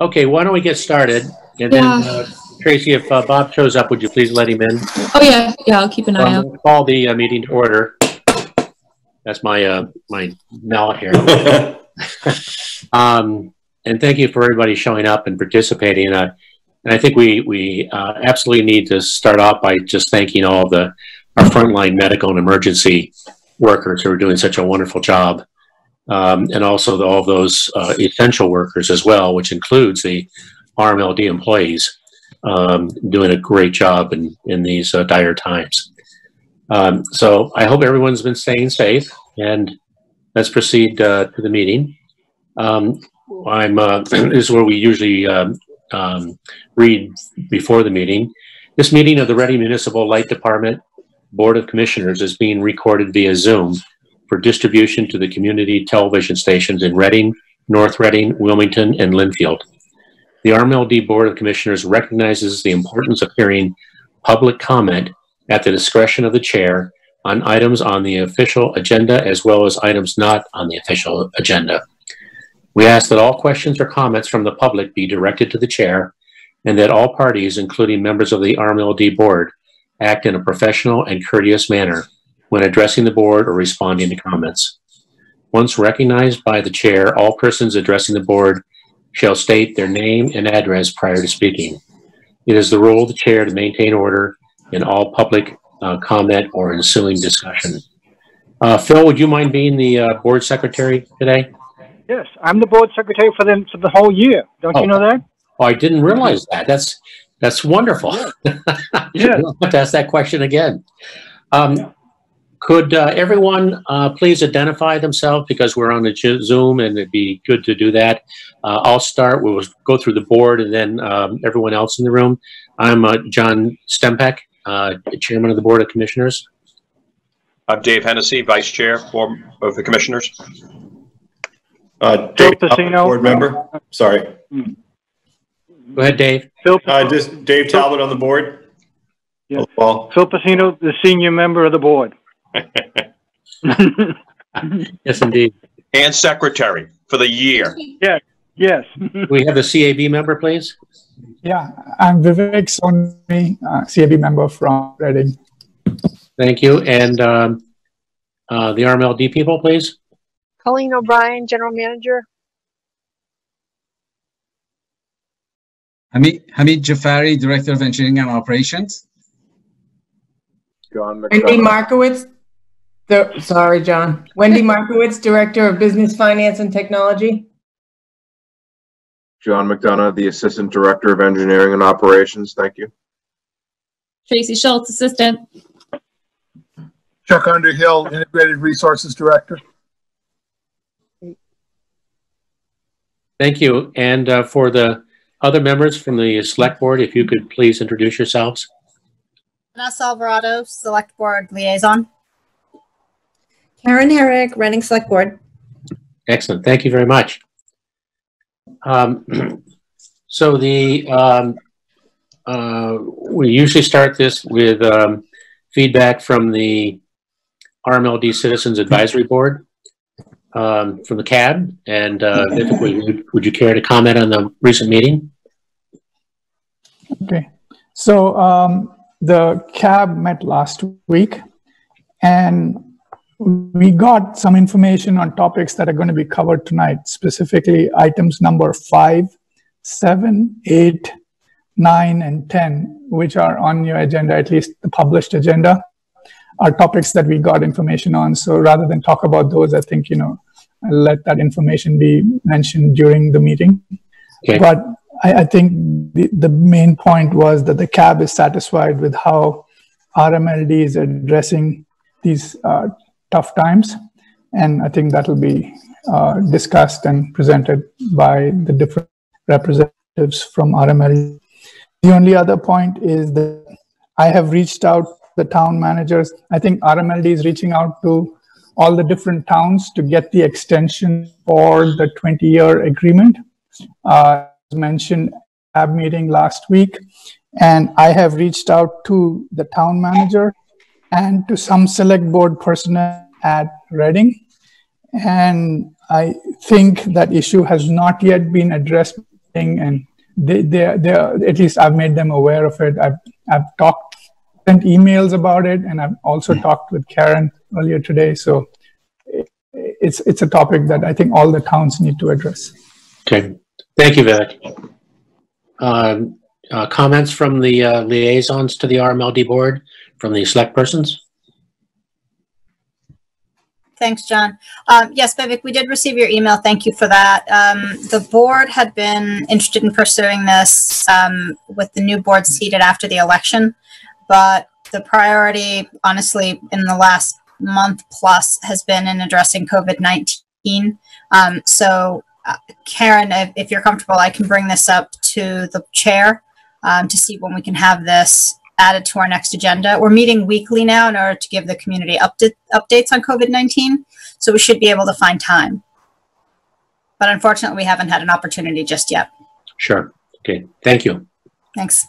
Okay, why don't we get started? And then, Yeah. uh, Tracy, if uh, Bob shows up, would you please let him in? Oh, yeah, yeah, I'll keep an eye Um, out. we'll Call the uh, meeting to order. That's my, uh, my mallet here. Um, and thank you for everybody showing up and participating. Uh, and I think we, we, uh, absolutely need to start off by just thanking all the, our frontline medical and emergency workers who are doing such a wonderful job. Um, and also the, all those, uh, essential workers as well, which includes the RMLD employees, um, doing a great job in, in these uh, dire times. Um, so I hope everyone's been staying safe and let's proceed, uh, to the meeting. Um, I'm, uh, this is where we usually, um, um, read before the meeting. This meeting of the Reading Municipal Light Department Board of Commissioners is being recorded via Zoom for distribution to the community television stations in Reading, North Reading, Wilmington, and Lynnfield. The RMLD Board of Commissioners recognizes the importance of hearing public comment at the discretion of the chair on items on the official agenda as well as items not on the official agenda. We ask that all questions or comments from the public be directed to the chair and that all parties, including members of the RMLD board, act in a professional and courteous manner when addressing the board or responding to comments. Once recognized by the chair, all persons addressing the board shall state their name and address prior to speaking. It is the role of the chair to maintain order in all public uh, comment or ensuing discussion. Uh, Phil, would you mind being the uh, board secretary today? Yes, I'm the board secretary for the, for the whole year. Don't Oh. you know that? Oh, I didn't realize that. That's that's wonderful. Yeah. I'll have to ask that question again. Um, could uh, everyone uh, please identify themselves because we're on the Zoom and it'd be good to do that. Uh, I'll start. We'll go through the board and then um, everyone else in the room. I'm uh, John Stempeck, uh, Chairman of the Board of Commissioners. I'm Dave Hennessy, Vice Chair for- of the Commissioners. Uh, Phil Dave, Pacino. board member, sorry. Go ahead, Dave. Phil, Uh, just Dave Talbot on the board. Yeah. Well, Phil Pacino, the senior member of the board. Yes, indeed. And Secretary for the year. Yes. We have a CAB member, please. Yeah, I'm Vivek Soni, uh, CAB member from Reading. Thank you. And um, uh, the RMLD people, please. Colleen O'Brien, General Manager. Hamid, Hamid Jaffari, Director of Engineering and Operations. John Wendy Markowitz, the, sorry, John. Wendy Markowitz, Director of Business Finance and Technology. John McDonough, the Assistant Director of Engineering and Operations. Thank you. Tracy Schultz, Assistant. Chuck Underhill, Integrated Resources Director. Thank you. And uh, for the other members from the select board, if you could please introduce yourselves. Vanessa Alvarado, Select Board Liaison. Karen Herrick, Reading Select Board. Excellent. Thank you very much. Um, so the um, uh, we usually start this with um, feedback from the RMLD Citizens Advisory Board um, from the CAB. And uh, Vivek, would you- would you care to comment on the recent meeting? Okay, so um, the CAB met last week and we got some information on topics that are going to be covered tonight, specifically items number five, seven, eight, nine, and 10, which are on your agenda, at least the published agenda, are topics that we got information on. So rather than talk about those, I think, you know, I'll let that information be mentioned during the meeting. Okay. But I, I think the, the main point was that the CAB is satisfied with how RMLD is addressing these uh, tough times. And I think that will be uh, discussed and presented by the different representatives from RMLD. The only other point is that I have reached out the town managers. I think RMLD is reaching out to all the different towns to get the extension for the 20-year agreement. Uh, as mentioned ab meeting last week, and I have reached out to the town manager and to some select board personnel at Reading. And I think that issue has not yet been addressed, and they, they, they, at least I've made them aware of it. I've, I've talked, sent emails about it, and I've also talked with Karen earlier today. So it's it's a topic that I think all the towns need to address. Okay, thank you, Vivek. Um, uh, comments from the uh, liaisons to the RMLD board from the select persons? Thanks, John. Um, yes, Vivek, we did receive your email. Thank you for that. Um, the board had been interested in pursuing this um, with the new board seated after the election, but the priority, honestly, in the last month plus has been in addressing COVID-19. Um, so, uh, Karen, if, if, you're comfortable, I can bring this up to the chair um, to see when we can have this added to our next agenda. We're meeting weekly now in order to give the community update, updates on COVID-19, so we should be able to find time. But unfortunately, we haven't had an opportunity just yet. Sure. Okay. Thank you. Thanks.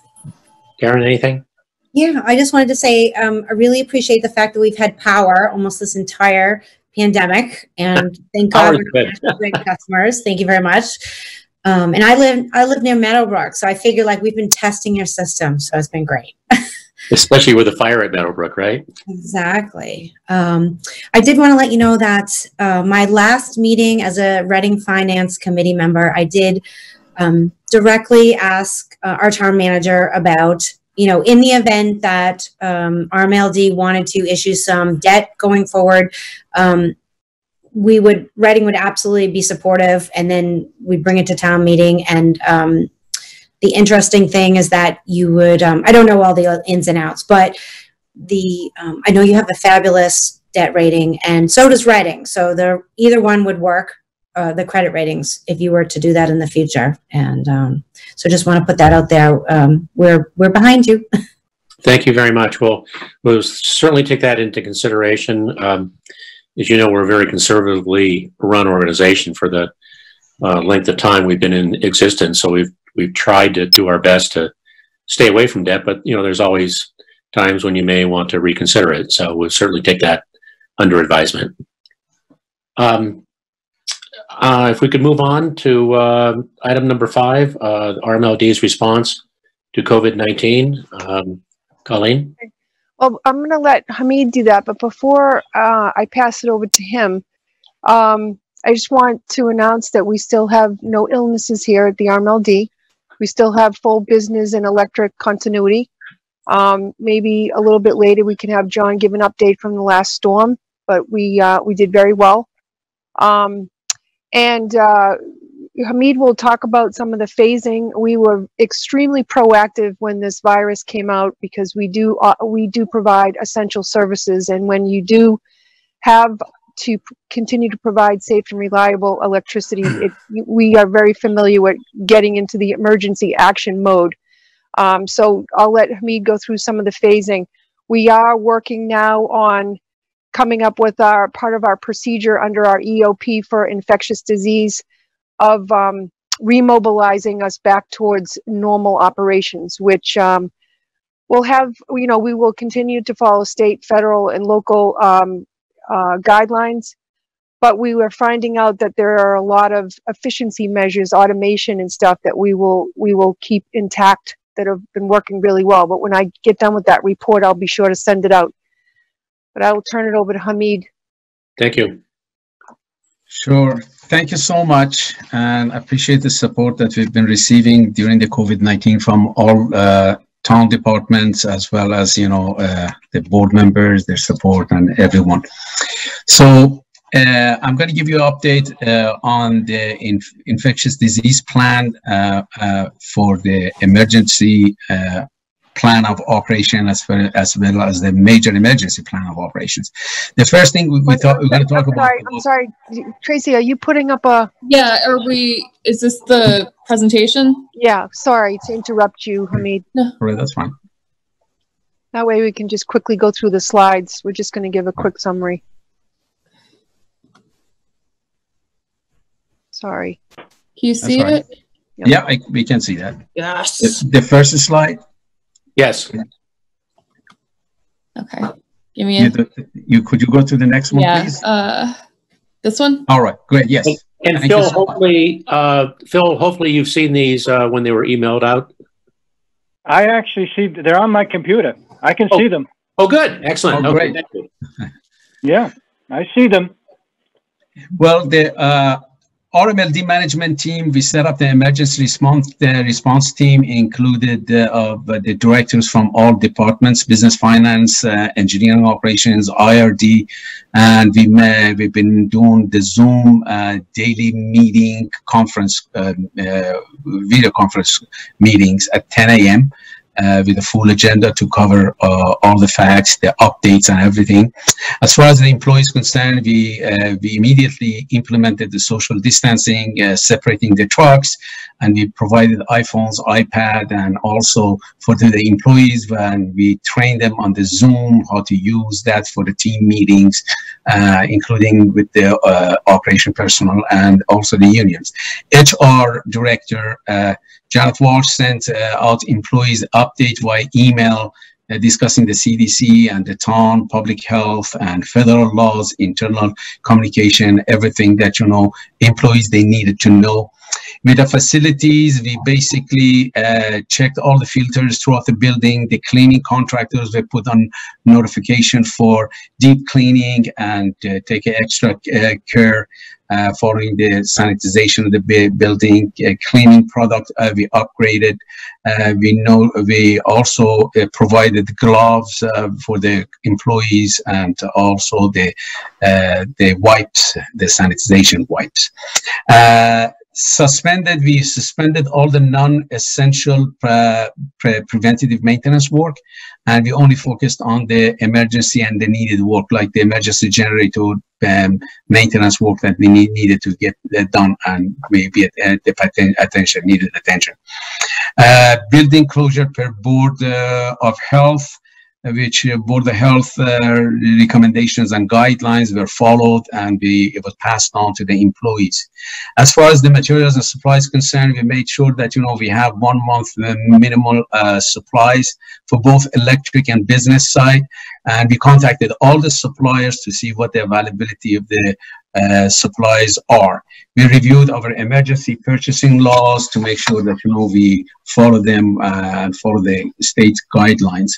Karen, anything? Yeah, I just wanted to say um, I really appreciate the fact that we've had power almost this entire pandemic, and thank God for great customers. Thank you very much. Um, and I live I live near Meadowbrook, so I figure like we've been testing your system, so it's been great. Especially with the fire at Meadowbrook, right? Exactly. Um, I did want to let you know that uh, my last meeting as a Reading Finance Committee member, I did um, directly ask uh, our town manager about you know, in the event that um, RMLD wanted to issue some debt going forward, um, we would Reading would absolutely be supportive, and then we'd bring it to town meeting. And um, the interesting thing is that you would um, I don't know all the ins and outs, but the um, I know you have a fabulous debt rating, and so does Reading. So the either one would work. Uh, the credit ratings if you were to do that in the future. And um, so just want to put that out there. Um, we're, we're behind you. Thank you very much. Well, we'll certainly take that into consideration. Um, as you know, we're a very conservatively run organization for the uh, length of time we've been in existence. So we've we've tried to do our best to stay away from debt, but you know, there's always times when you may want to reconsider it. So we'll certainly take that under advisement. Um, uh, if we could move on to uh, item number five, uh, RMLD's response to COVID-19. Um, Colleen? Well, I'm going to let Hamid do that, but before uh, I pass it over to him, um, I just want to announce that we still have no illnesses here at the RMLD. We still have full business and electric continuity. Um, maybe a little bit later we can have John give an update from the last storm, but we uh, we did very well. Um, and uh, Hamid will talk about some of the phasing. We were extremely proactive when this virus came out because we do uh, we do provide essential services, and when you do have to continue to provide safe and reliable electricity, it, we are very familiar with getting into the emergency action mode. Um, so I'll let Hamid go through some of the phasing. We are working now on coming up with our part of our procedure under our EOP for infectious disease of um, remobilizing us back towards normal operations, which um, will have, you know, we will continue to follow state, federal, and local um, uh, guidelines. But we were finding out that there are a lot of efficiency measures, automation and stuff that we will we will keep intact that have been working really well. But when I get done with that report, I'll be sure to send it out but I will turn it over to Hamid. Thank you. Sure. Thank you so much, and appreciate the support that we've been receiving during the COVID-19 from all uh, town departments, as well as you know uh, the board members, their support, and everyone. So uh, I'm going to give you an update uh, on the inf infectious disease plan uh, uh for the emergency uh, plan of operation as well, as well as the major emergency plan of operations. The first thing we, we thought we are going to talk I'm about. Sorry, I'm sorry, Tracy. Are you putting up a? Yeah. Are we? Is this the presentation? Yeah. Sorry to interrupt you, Hamid. No. All right, that's fine. That way we can just quickly go through the slides. We're just going to give a quick summary. Sorry. Can you see right. it? Yep. Yeah, I, we can see that. Yes. The, the first slide. Yes. Okay. Give me You, a you could you go to the next one, yeah. please? Uh, This one? All right, great, yes. And Thank Phil, so hopefully, uh, Phil, hopefully you've seen these, uh, when they were emailed out. I actually see, they're on my computer. I can see them. Oh, good, excellent. Oh, Okay, great. thank you. Yeah, I see them. Well, the uh, RMLD management team, we set up the emergency response. The response team included uh, of the directors from all departments: business, finance, uh, engineering, operations, IRD, and we may, we've been doing the Zoom uh, daily meeting conference, uh, uh, video conference meetings at 10 a.m. Uh, with a full agenda to cover uh, all the facts, the updates, and everything. As far as the employees concerned, we uh, we immediately implemented the social distancing, uh, separating the trucks, and we provided iPhones, iPad, and also for the, employees when we trained them on the Zoom how to use that for the team meetings, uh, including with the uh, operation personnel and also the unions. HR director uh, Janet Walsh sent uh, out employees update via email uh, discussing the CDC and the town, public health and federal laws, internal communication, everything that, you know, employees, they needed to know. With the facilities, we basically uh, checked all the filters throughout the building. The cleaning contractors were put on notification for deep cleaning and uh, take extra uh, care uh, following the sanitization of the building, uh, cleaning product we upgraded. We know we also provided gloves for the employees and also the the wipes, the sanitization wipes. Uh, suspended we suspended all the non-essential uh, pre- preventative maintenance work and we only focused on the emergency and the needed work like the emergency generator um, maintenance work that we need, needed to get done and maybe at, at the attention needed attention. Uh, building closure per board uh, of health which uh, board health uh, recommendations and guidelines were followed and we, it was passed on to the employees. As far as the materials and supplies concerned we made sure that you know we have one month uh, minimal supplies for both electric and business side. And we contacted all the suppliers to see what the availability of the uh, supplies are. We reviewed our emergency purchasing laws to make sure that you know we follow them uh, and follow the state guidelines.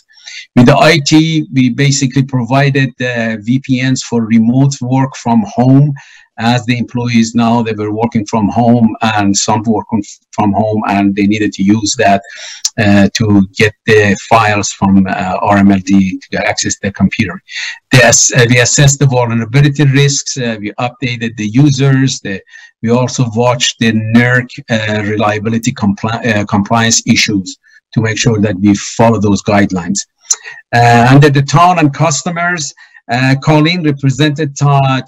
With the IT, we basically provided uh, VPNs for remote work from home as the employees now they were working from home and some working from home and they needed to use that uh, to get the files from uh, RMLD to access the computer. Ass- uh, we assessed the vulnerability risks, uh, we updated the users, the, we also watched the NERC uh, reliability compli- uh, compliance issues to make sure that we follow those guidelines. Uh, under the town and customers, uh, Colleen represented town uh,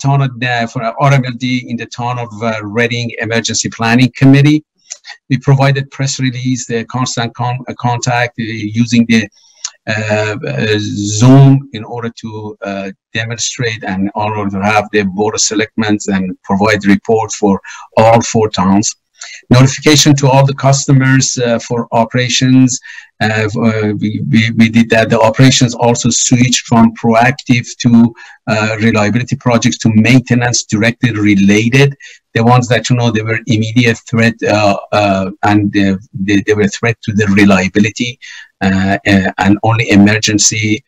for RMLD in the town of uh, Reading Emergency Planning Committee. We provided press release, the constant con- uh, contact uh, using the uh, uh, Zoom in order to uh, demonstrate and in order to have the board of selectmen and provide report for all four towns. Notification to all the customers uh, for operations. Uh, uh, we, we, we did that. The operations also switched from proactive to reliability projects to maintenance directly related. The ones that you know they were immediate threat uh, uh, and they, they, they were threat to the reliability uh, and only emergency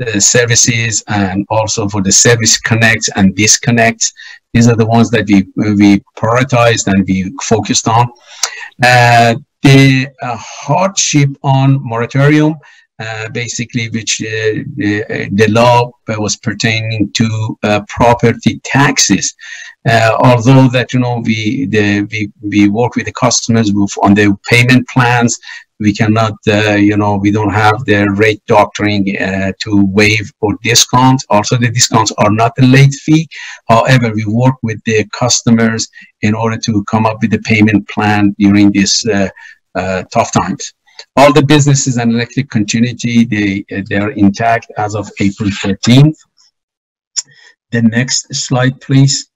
uh, uh, services and also for the service connects and disconnects. These are the ones that we we prioritized and we focused on. Uh, the uh, hardship on moratorium, uh, basically, which uh, the, the law was pertaining to uh, property taxes. Uh, although that you know we the, we we work with the customers on the payment plans, we cannot uh, you know we don't have the rate doctoring uh, to waive or discount. Also, the discounts are not a late fee. However, we work with the customers in order to come up with a payment plan during these uh, uh, tough times. All the businesses and electric continuity they they are intact as of April 13th. The next slide, please.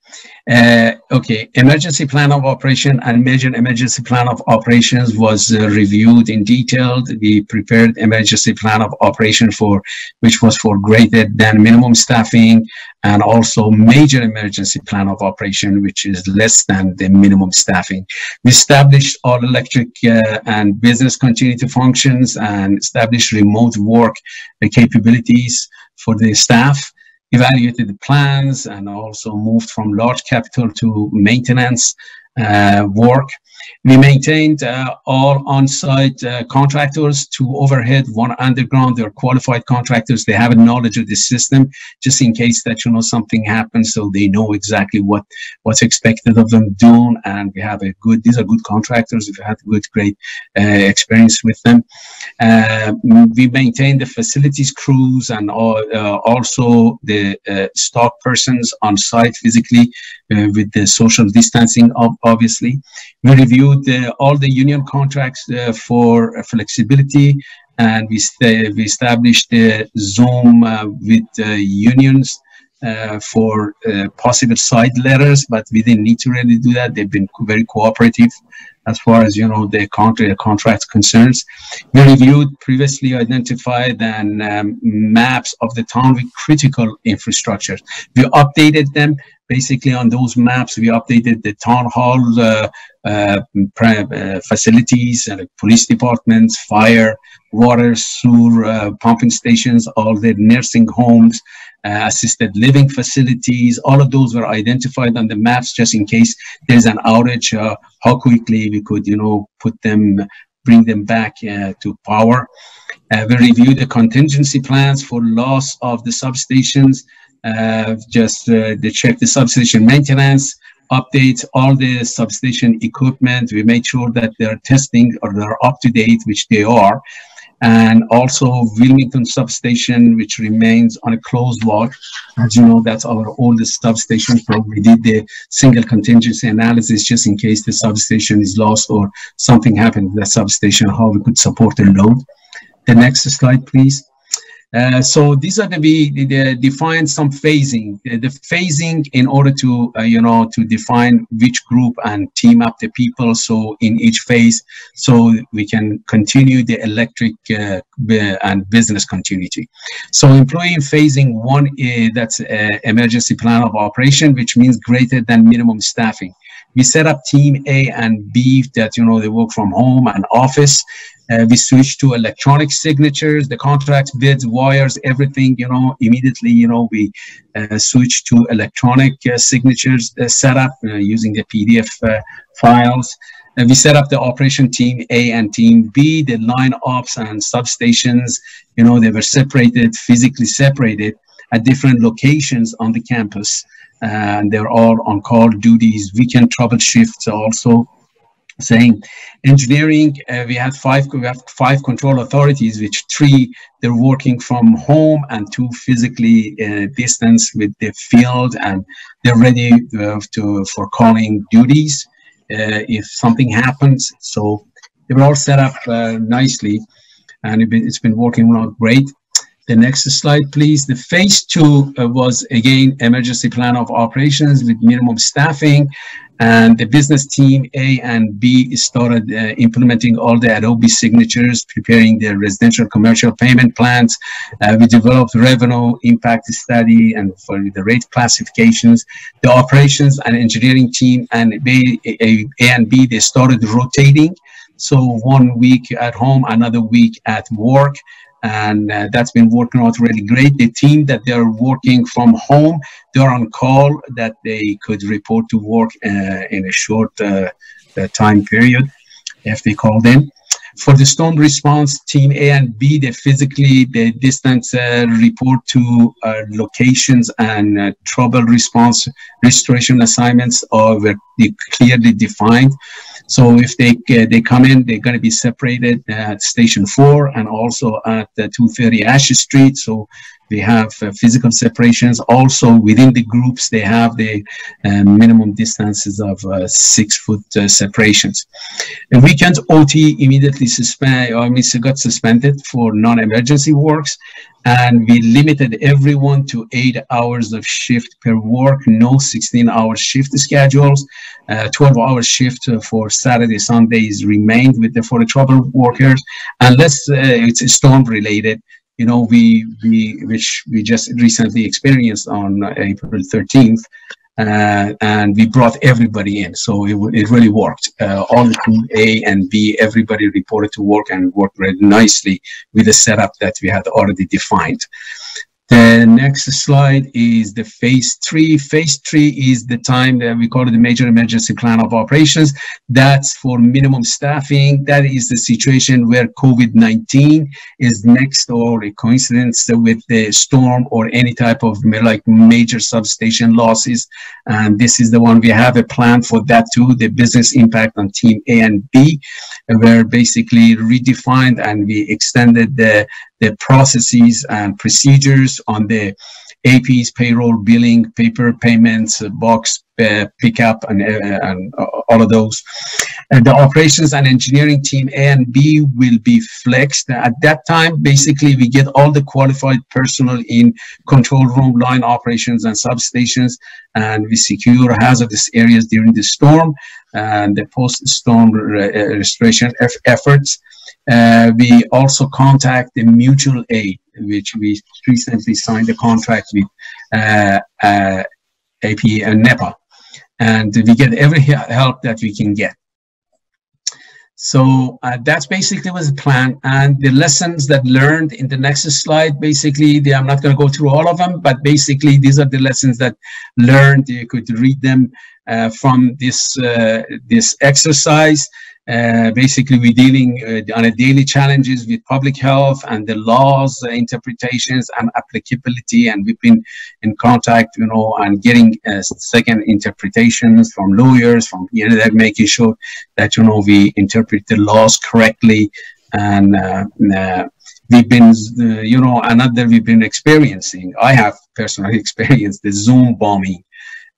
Uh, okay, emergency plan of operation and major emergency plan of operations was uh, reviewed in detail. We prepared emergency plan of operation for which was for greater than minimum staffing and also major emergency plan of operation which is less than the minimum staffing. We established all electric uh, and business continuity functions and established remote work capabilities for the staff evaluated the plans and also moved from large capital to maintenance uh, work. We maintained uh, all on-site uh, contractors, to overhead, one underground. They're qualified contractors. They have a knowledge of the system, just in case that you know something happens, so they know exactly what what's expected of them doing. And we have a good. These are good contractors. We've had good, great uh, experience with them. Uh, we maintain the facilities crews and all, uh, also the stock persons on site physically with the social distancing, obviously. We reviewed all the union contracts uh, for flexibility and we, we established the Zoom uh, with uh, unions uh, for uh, possible side letters, but we didn't need to really do that. They've been very cooperative as far as you know the contract contract concerns. We reviewed previously identified and um, maps of the town with critical infrastructure. We updated them basically on those maps. We updated the town hall uh, uh, uh facilities, uh, police departments, fire, water, sewer, uh, pumping stations, all the nursing homes, uh, assisted living facilities. All of those were identified on the maps just in case there's an outage, how quickly we could, you know, put them, bring them back uh, to power. Uh, we reviewed the contingency plans for loss of the substations, uh, just uh, check the substation maintenance, update all the substation equipment. We made sure that they're testing or they're up to date, which they are and also Wilmington substation, which remains on a closed watch. As you know, that's our oldest substation. So we did the single contingency analysis just in case the substation is lost or something happened to the substation, how we could support the load. The next slide, please. Uh, so these are the we define some phasing. The, the phasing in order to uh, you know to define which group and team up the people. So in each phase, so we can continue the electric uh, and business continuity. So employee phasing one is that's emergency plan of operation, which means greater than minimum staffing we set up team A and B that, you know, they work from home and office. Uh, we switched to electronic signatures, the contracts, bids, wires, everything, you know, immediately, you know, we uh, switched to electronic uh, signatures uh, setup uh, using the PDF uh, files. we set up the operation team A and team B, the line ops and substations, you know, they were separated, physically separated at different locations on the campus and they're all on call duties, weekend trouble shifts also. Saying engineering, uh, we had five we have five control authorities, which three they're working from home and two physically uh, distance with the field, and they're ready uh, to for calling duties uh, if something happens. So they were all set up uh, nicely, and it it's been working out great. The next slide, please. The phase two uh, was again emergency plan of operations with minimum staffing and the business team A and B started uh, implementing all the Adobe signatures, preparing their residential commercial payment plans. Uh, we developed revenue impact study and for the rate classifications. The operations and engineering team and A and B, they started rotating. So one week at home, another week at work and uh, that's been working out really great. The team that they're working from home, they're on call that they could report to work uh, in a short uh, uh time period if they called in. For the storm response, team A and B, they physically, the distance uh, report to uh, locations and trouble response restoration assignments are clearly defined. So if they uh, they come in, they're going to be separated at Station 4 and also at 230 Ash Street. So we have uh, physical separations. Also within the groups, they have the uh, minimum distances of uh, six foot uh, separations. The weekend OT immediately suspend, or means got suspended for non-emergency works, and we limited everyone to eight hours of shift per work, no 16-hour shift schedules. 12-hour shift for Saturday, Sundays remained with the for the trouble workers, unless it's storm related you know, we, we, which we just recently experienced on April 13th, uh, and we brought everybody in. So it, it really worked. Uh, all the team A and B, everybody reported to work and worked very nicely with the setup that we had already defined. The next slide is the phase three. Phase three is the time that we call it the major emergency plan of operations. That's for minimum staffing. That is the situation where COVID-19 is next or a coincidence with the storm or any type of like major substation losses. And this is the one we have a plan for that too, the business impact on team A and B, where basically redefined and we extended the the processes and procedures on the APs, payroll, billing, paper payments, box uh, pickup, and, uh, and uh, all of those. And the operations and engineering team A and B will be flexed. At that time, basically, we get all the qualified personnel in control room, line operations, and substations, and we secure hazardous areas during the storm and the post-storm uh, restoration efforts. Uh, we also contact the mutual aid, which we recently signed a contract with uh, uh, AP and NEPPA. And we get every help that we can get. So uh, that's basically was the plan. And the lessons that learned in the next slide, basically, they, I'm not going to go through all of them, but basically these are the lessons that learned. You could read them from this uh, this exercise. Uh, basically, we're dealing uh, on a daily challenges with public health and the laws, uh, interpretations, and applicability. And we've been in contact, you know, and getting uh, second interpretations from lawyers, from you know, that making sure that you know we interpret the laws correctly. And uh, uh, we've been, you know, another we've been experiencing. I have personally experienced the Zoom bombing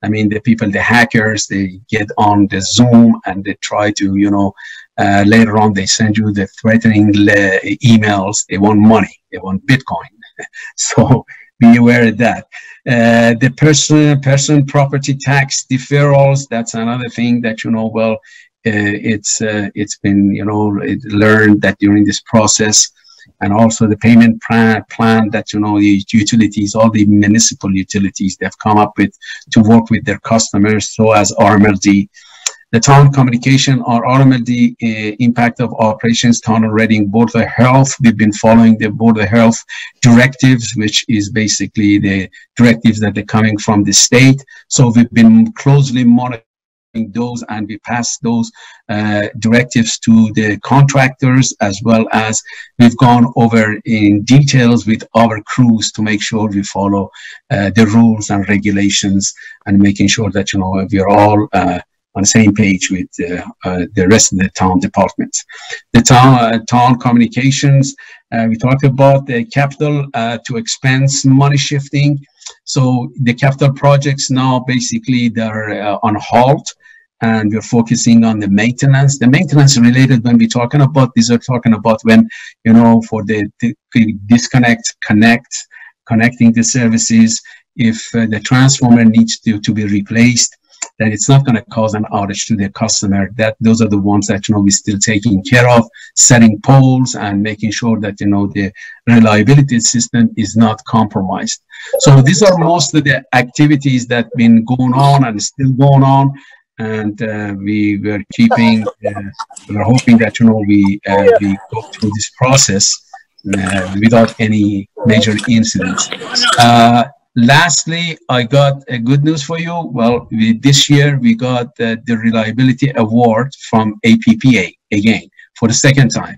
I mean, the people, the hackers, they get on the Zoom and they try to, you know, uh, later on they send you the threatening emails. They want money. They want Bitcoin. so be aware of that. Uh, the person, person property tax deferrals. That's another thing that you know. Well, uh, it's uh, it's been you know learned that during this process and also the payment plan, plan that you know the utilities, all the municipal utilities, they've come up with to work with their customers. So as RMLD, the town communication or RMLD uh, impact of operations, town Reading Board of Health. We've been following the Board of Health directives, which is basically the directives that are coming from the state. So we've been closely monitoring those and we pass those uh, directives to the contractors as well as we've gone over in details with our crews to make sure we follow uh, the rules and regulations and making sure that you know we're all uh, on the same page with uh, uh, the rest of the town departments. The town, uh, town communications, we talked about the capital to expense money shifting. So the capital projects now basically they're uh, on halt and we're focusing on the maintenance. The maintenance related when we're talking about these are talking about when, you know, for the, the disconnect, connect, connecting the services, if uh, the transformer needs to, to be replaced, then it's not going to cause an outage to the customer. That those are the ones that you know we're still taking care of, setting poles and making sure that you know the reliability system is not compromised. So these are most of the activities that been going on and still going on and uh, we were keeping, uh, we were hoping that you know we uh, we go through this process uh, without any major incidents. Uh, lastly, I got a good news for you. Well, we, this year we got uh, the reliability award from APPA again for the second time.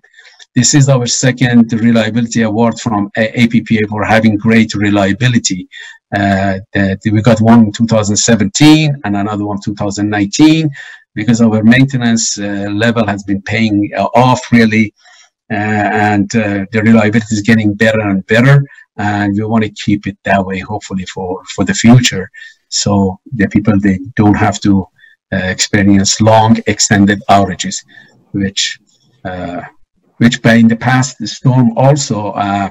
This is our second reliability award from APPA for having great reliability. Uh, we got one in 2017 and another one 2019 because our maintenance uh, level has been paying uh, off really uh, and uh, the reliability is getting better and better and we want to keep it that way, hopefully for for the future. So the people they don't have to uh, experience long extended outages, which uh, which by in the past the storm also. Uh,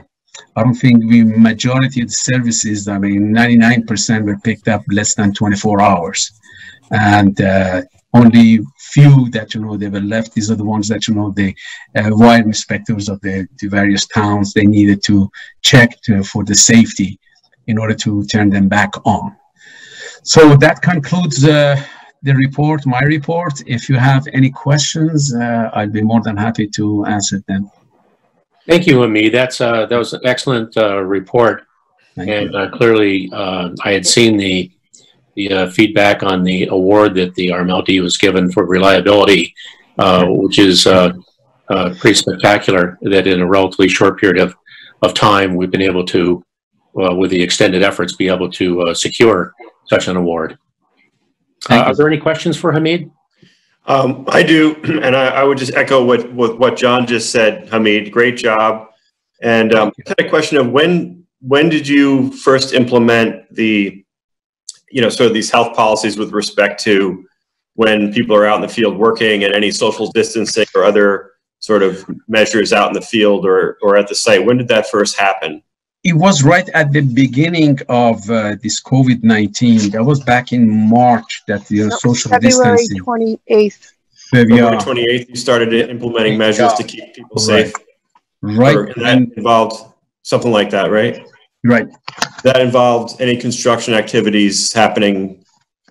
I don't think we majority of the services. I mean, 99% were picked up less than 24 hours, and uh, only few that you know they were left. These are the ones that you know the uh, wire inspectors of the, the various towns they needed to check to, for the safety in order to turn them back on. So that concludes uh, the report, my report. If you have any questions, uh, I'd be more than happy to answer them. Thank you, Hamid. That's uh, that was an excellent uh, report, Thank and uh, clearly uh, I had seen the the uh, feedback on the award that the RMLD was given for reliability, uh, which is uh, uh, pretty spectacular. That in a relatively short period of of time, we've been able to, uh, with the extended efforts, be able to uh, secure such an award. Are there any questions for Hamid? Um, I do, and I, I would just echo what, what, what John just said, Hamid. Great job. And um, I had a question of when, when did you first implement the, you know, sort of these health policies with respect to when people are out in the field working and any social distancing or other sort of measures out in the field or, or at the site? When did that first happen? It was right at the beginning of uh, this COVID 19. That was back in March that the uh, social February distancing. 28th. February Yeah. 28th, you started implementing measures to keep people safe. Right. Or- And that involved something like that, right? Right. That involved any construction activities happening,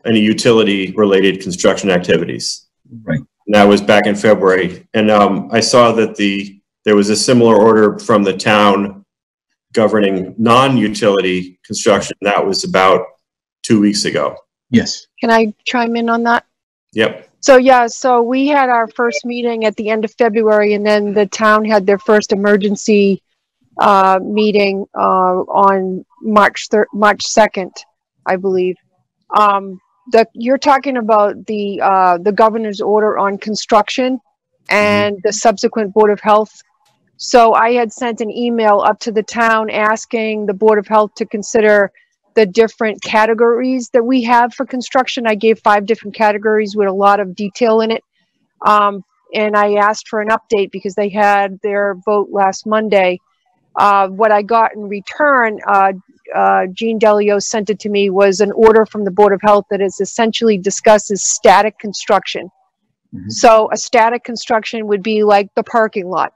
any utility-related construction activities. Right. And that was back in February. And um, I saw that the, there was a similar order from the town governing non-utility construction. That was about two weeks ago. Yes. Can I chime in on that? Yep. So yeah, so we had our first meeting at the end of February, and then the town had their first emergency uh, meeting uh, on March thir- March second, I believe. Um, the you're talking about the uh, the governor's order on construction and the subsequent board of health. So I had sent an email up to the town asking the board of health to consider the different categories that we have for construction. I gave five different categories with a lot of detail in it. Um, and I asked for an update because they had their vote last Monday. Uh, what I got in return, uh, uh, Gene Delio sent it to me, was an order from the Board of Health that is essentially discusses static construction. So a static construction would be like the parking lot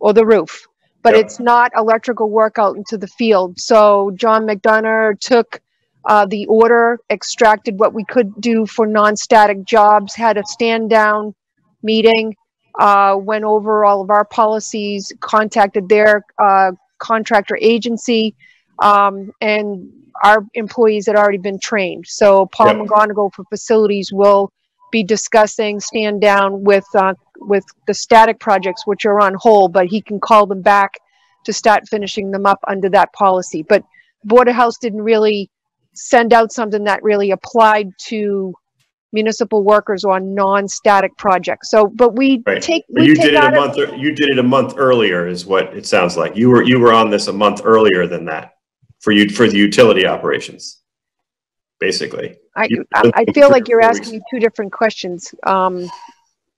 or the roof, but Yep. it's not electrical work out into the field. So John McDonough took uh, the order, extracted what we could do for non-static jobs, had a stand down meeting, uh, went over all of our policies, contacted their uh, contractor agency, um, and our employees had already been trained. So Paul Yep. McGonigal for facilities will be discussing stand down with uh, with the static projects which are on hold, but he can call them back to start finishing them up under that policy. But Board of Health didn't really send out something that really applied to municipal workers on non-static projects. So, but we Right. take we you take did it a month, ear- you did it a month earlier is what it sounds like. You were, you were on this a month earlier than that for you, for the utility operations, basically. I, I I feel like you're asking me two different questions. Um,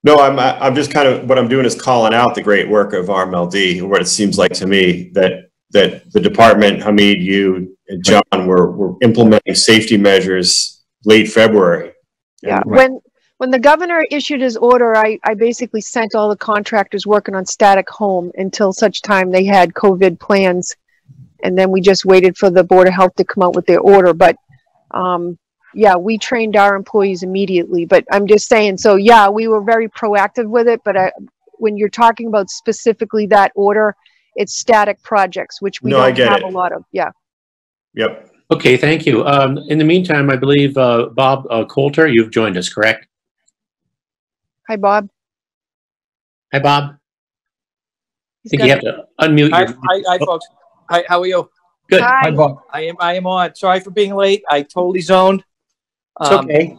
No, I'm, I'm just kind of, what I'm doing is calling out the great work of RMLD, what it seems like to me that, that the department, Hamid, you and John were, were implementing safety measures late February. Yeah, And- when, when the governor issued his order, I, I basically sent all the contractors working on static home until such time they had COVID plans. And then we just waited for the Board of Health to come out with their order, but, um, yeah, we trained our employees immediately, but I'm just saying, so yeah, we were very proactive with it, but I, when you're talking about specifically that order, it's static projects, which we No, don't get have it. a lot of, yeah. Yep. Okay, thank you. Um, in the meantime, I believe uh, Bob uh, Coulter, you've joined us, correct? Hi, Bob. Hi, Bob. I think you have to unmute Hi, your. hi, hi, folks. Hi, how are you? Good. Hi. Bob. I am, I am on. Sorry for being late. I totally zoned. It's Um, okay.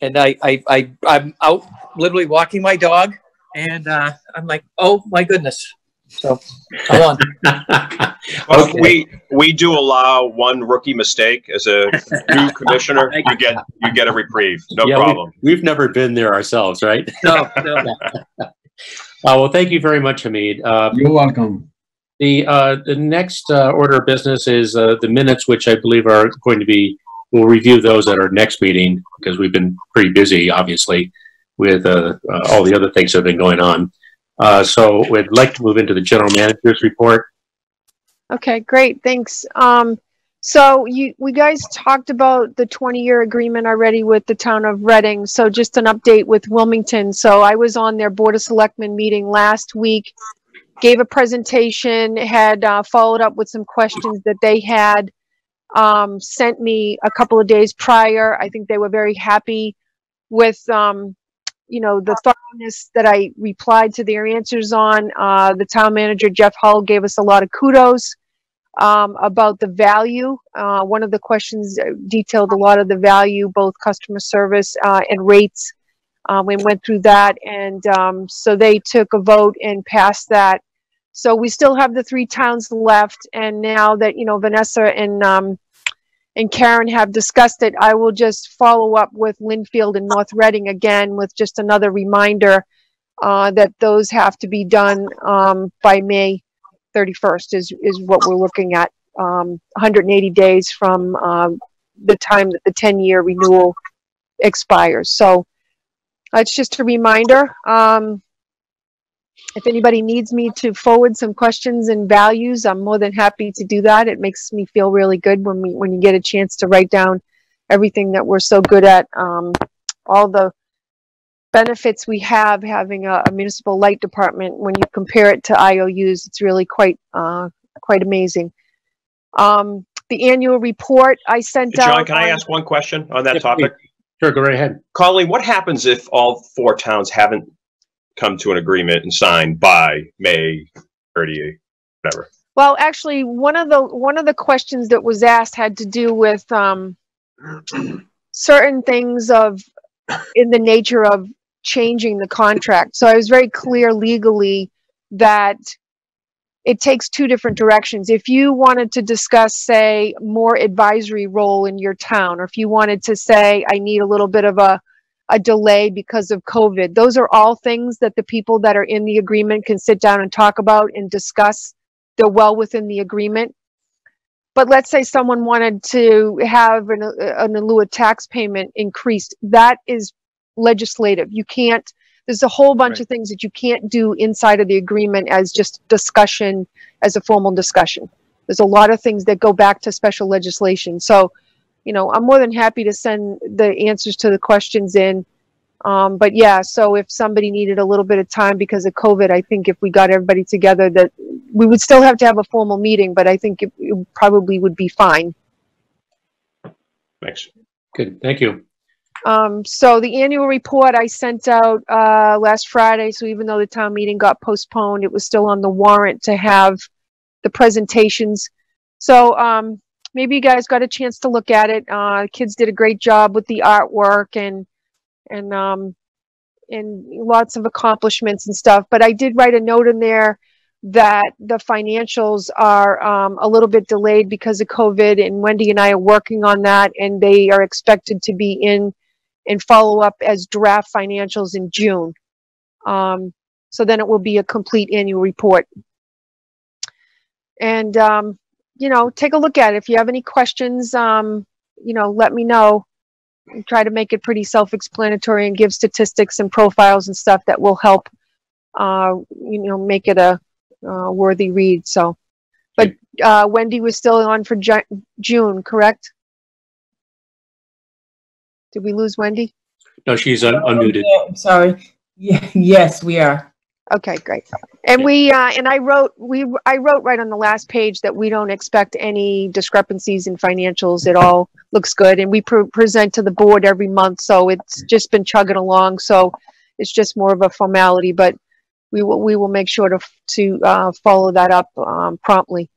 And I, I, I, I'm out literally walking my dog and, uh, I'm like, oh my goodness. So, hold on. Well, Okay. we, we do allow one rookie mistake as a new commissioner. You get, you get a reprieve, no Yeah, we- problem. We've never been there ourselves, right? No, no. Uh, well, thank you very much, Hamid. Uh, You're welcome. The, uh, the next, uh, order of business is, uh, the minutes, which I believe are going to be, we'll review those at our next meeting because we've been pretty busy, obviously, with, uh, uh, all the other things that have been going on. Uh, so we'd like to move into the general manager's report. Okay, great, thanks. Um, so you, we guys talked about the twenty-year agreement already with the town of Reading, so just an update with Wilmington. So I was on their Board of Selectmen meeting last week, gave a presentation, had, uh, followed up with some questions that they had, um, sent me a couple of days prior. I think they were very happy with, um, you know, the thoroughness that I replied to their answers on. Uh, the town manager, Jeff Hull, gave us a lot of kudos um, about the value. Uh, one of the questions detailed a lot of the value, both customer service uh, and rates. Um, we went through that, and um, so they took a vote and passed that. So we still have the three towns left, and now that you know Vanessa and um, and Karen have discussed it, I will just follow up with Lynnfield and North Reading again with just another reminder uh, that those have to be done um, by May 31st is, is what we're looking at. Um, 180 days from um, the time that the 10-year renewal expires. So that's just a reminder. Um, if anybody needs me to forward some questions and values, I'm more than happy to do that. It makes me feel really good when we when you get a chance to write down everything that we're so good at, um, all the benefits we have having a, a municipal light department. When you compare it to IOUs, it's really quite uh, quite amazing. Um, the annual report I sent out. John, can I ask one question on that Yeah, topic? Sure, go right ahead. Colleen, what happens if all four towns haven't come to an agreement and sign by May 30, whatever? Well, actually, one of the one of the questions that was asked had to do with um, certain things of in the nature of changing the contract. So I was very clear legally that it takes two different directions. If you wanted to discuss, say, more advisory role in your town, or if you wanted to say, I need a little bit of a a delay because of COVID. Those are all things that the people that are in the agreement can sit down and talk about and discuss. They're well within the agreement. But let's say someone wanted to have an, uh, an ALUA tax payment increased. That is legislative. You can't, there's a whole bunch of things that you can't do inside of the agreement as just discussion, as a formal discussion. There's a lot of things that go back to special legislation. So, you know, I'm more than happy to send the answers to the questions in. Um, but yeah, so if somebody needed a little bit of time because of COVID, I think if we got everybody together, that we would still have to have a formal meeting, but I think it, it probably would be fine. Thanks. Good, thank you. Um, so the annual report I sent out, uh, last Friday, so even though the town meeting got postponed, it was still on the warrant to have the presentations. So, um, maybe you guys got a chance to look at it. Uh, kids did a great job with the artwork and, and, um, and lots of accomplishments and stuff. But I did write a note in there that the financials are um, a little bit delayed because of COVID, and Wendy and I are working on that, and they are expected to be in and follow up as draft financials in June. Um, so then it will be a complete annual report. And um, you know, take a look at it. If you have any questions, um, you know, let me know. And try to make it pretty self-explanatory and give statistics and profiles and stuff that will help, uh, you know, make it a uh, worthy read. So, but uh, Wendy was still on for Ju- June, correct? Did we lose Wendy? No, she's un- unmuted. Yeah, I'm sorry. Yeah, yes, we are. Okay, great. And we, uh, and I wrote, we, I wrote right on the last page that we don't expect any discrepancies in financials. It all looks good and we pre- present to the board every month. So it's just been chugging along. So it's just more of a formality, but we will, we will make sure to, to, uh, follow that up, um, promptly.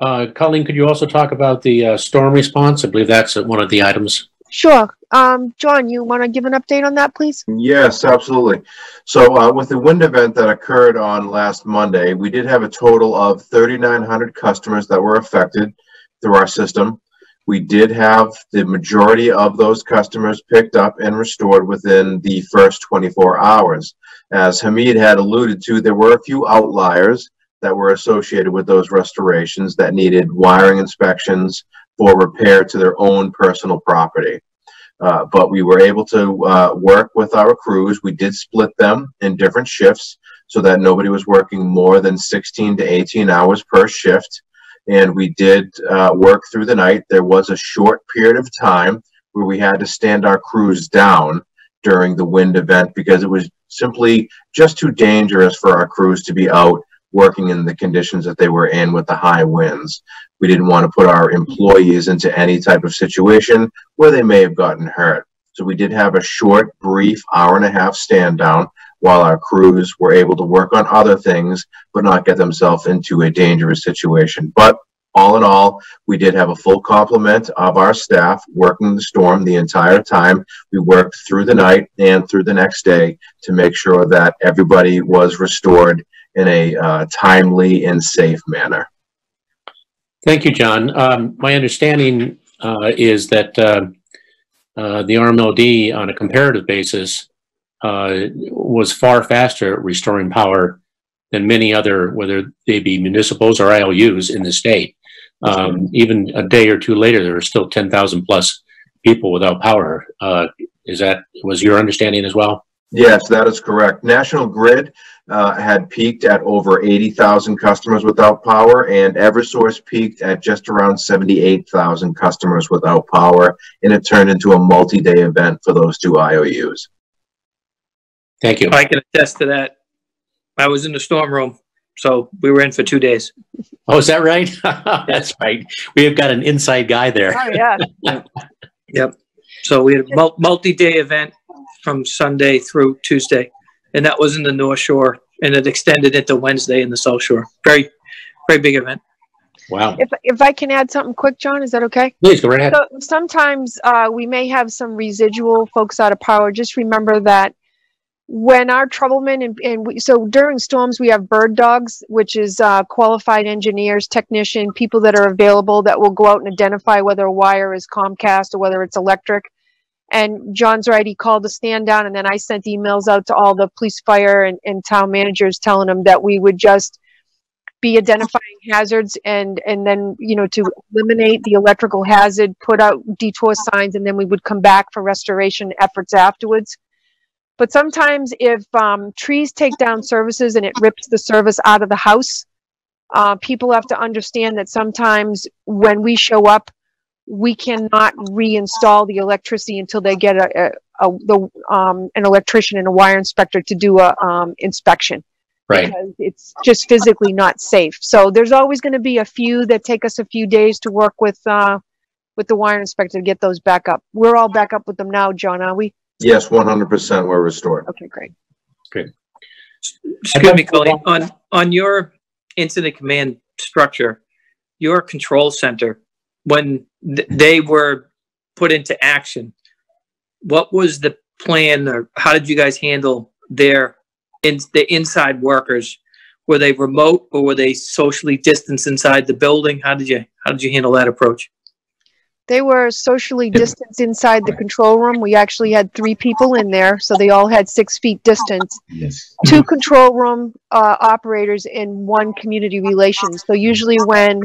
Uh, Colleen, could you also talk about the, uh, storm response? I believe that's one of the items. Sure. Um, John, you want to give an update on that, please? Yes, absolutely. So uh, with the wind event that occurred on last Monday, we did have a total of 3,900 customers that were affected through our system. We did have the majority of those customers picked up and restored within the first 24 hours. As Hamid had alluded to, there were a few outliers that were associated with those restorations that needed wiring inspections for repair to their own personal property. Uh, but we were able to uh, work with our crews. We did split them in different shifts so that nobody was working more than 16 to 18 hours per shift. And we did uh, work through the night. There was a short period of time where we had to stand our crews down during the wind event because it was simply just too dangerous for our crews to be out working in the conditions that they were in with the high winds. We didn't want to put our employees into any type of situation where they may have gotten hurt. So we did have a short, brief hour and a half stand down while our crews were able to work on other things, but not get themselves into a dangerous situation. But all in all, we did have a full complement of our staff working the storm the entire time. We worked through the night and through the next day to make sure that everybody was restored in a uh, timely and safe manner. Thank you, John. Um, my understanding uh, is that uh, uh, the RMLD, on a comparative basis, uh, was far faster at restoring power than many other, whether they be municipals or IOUs in the state. Um, even a day or two later, there were still 10,000 plus people without power. Uh, is that was your understanding as well? Yes, that is correct. National Grid uh, had peaked at over 80,000 customers without power, and Eversource peaked at just around 78,000 customers without power, and it turned into a multi-day event for those two IOUs. Thank you. I can attest to that. I was in the storm room, so we were in for two days. Oh, is that right? That's right. We have got an inside guy there. Oh, yeah. Yep. So we had a multi-day event from Sunday through Tuesday, and that was in the North Shore, and it extended into Wednesday in the South Shore. Very, very big event. Wow. If, if I can add something quick, John, is that okay? Please go right ahead. So sometimes uh, we may have some residual folks out of power. Just remember that when our troublemen and, and we, so during storms we have bird dogs, which is uh, qualified engineers, technician, people that are available that will go out and identify whether a wire is Comcast or whether it's electric. And John's right, he called the stand down, and then I sent emails out to all the police, fire, and, and town managers telling them that we would just be identifying hazards and and then you know to eliminate the electrical hazard put out detour signs and then we would come back for restoration efforts afterwards. But sometimes if um, trees take down services and it rips the service out of the house uh, people have to understand that sometimes when we show up we cannot reinstall the electricity until they get a, a, a the um, an electrician and a wire inspector to do a um, inspection Right. because it's just physically not safe. So there's always going to be a few that take us a few days to work with uh, with the wire inspector to get those back up. We're all back up with them now, John, are we? Yes, 100% we're restored. Okay, great. Great. Excuse me, Colleen, on, on your incident command structure, your control center, when th- they were put into action, what was the plan or how did you guys handle their, in, the inside workers? Were they remote or were they socially distanced inside the building? How did you, how did you handle that approach? They were socially distanced inside the control room. We actually had three people in there, so they all had six feet distance. Yes. Two control room uh, operators and one community relations. So usually when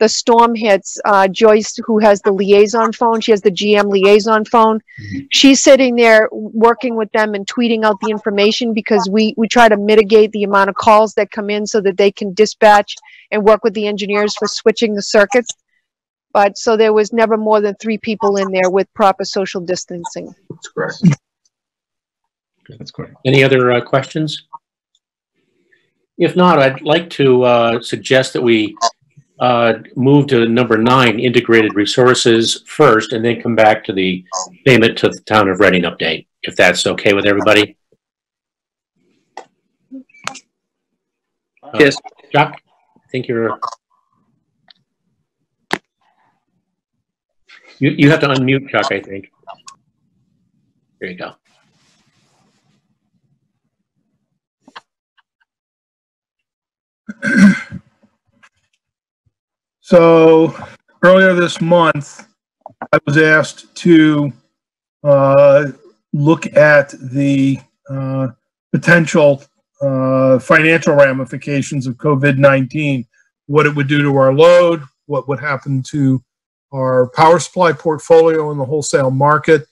the storm hits, uh, Joyce, who has the liaison phone, she has the GM liaison phone. She's sitting there working with them and tweeting out the information because we we try to mitigate the amount of calls that come in so that they can dispatch and work with the engineers for switching the circuits. But so there was never more than three people in there with proper social distancing. That's correct. That's correct. Any other uh, questions? If not, I'd like to uh, suggest that we uh, move to number nine, integrated resources first, and then come back to the payment to the town of Reading update, if that's okay with everybody. Uh, Yes. Chuck, I think you're. You, you have to unmute Chuck, I think. There you go. So earlier this month, I was asked to uh, look at the uh, potential uh, financial ramifications of COVID-19, what it would do to our load, what would happen to our power supply portfolio in the wholesale market,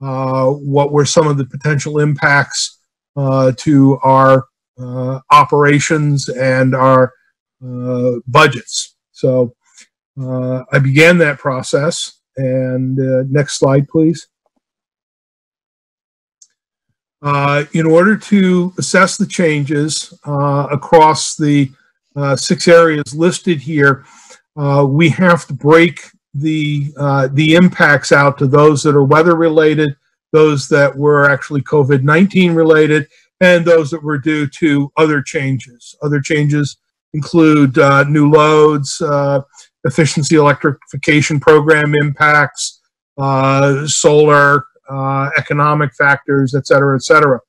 uh, what were some of the potential impacts uh, to our uh, operations and our budgets. So uh, I began that process. And uh, next slide, please. Uh, in order to assess the changes uh, across the uh, six areas listed here, uh, we have to break the the impacts out to those that are weather related, those that were actually COVID-19 related, and those that were due to other changes. Other changes include new loads, efficiency electrification program impacts, uh, solar, uh, economic factors, et cetera, et cetera.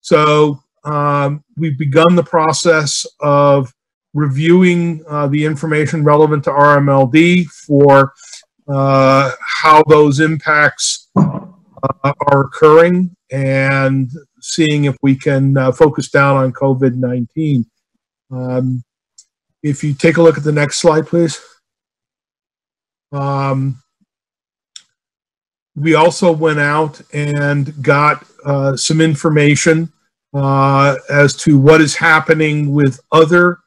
So um, we've begun the process of reviewing uh, the information relevant to RMLD for uh, how those impacts uh, are occurring and seeing if we can uh, focus down on COVID-19. Um, if you take a look at the next slide, please. Um, we also went out and got uh, some information uh, as to what is happening with other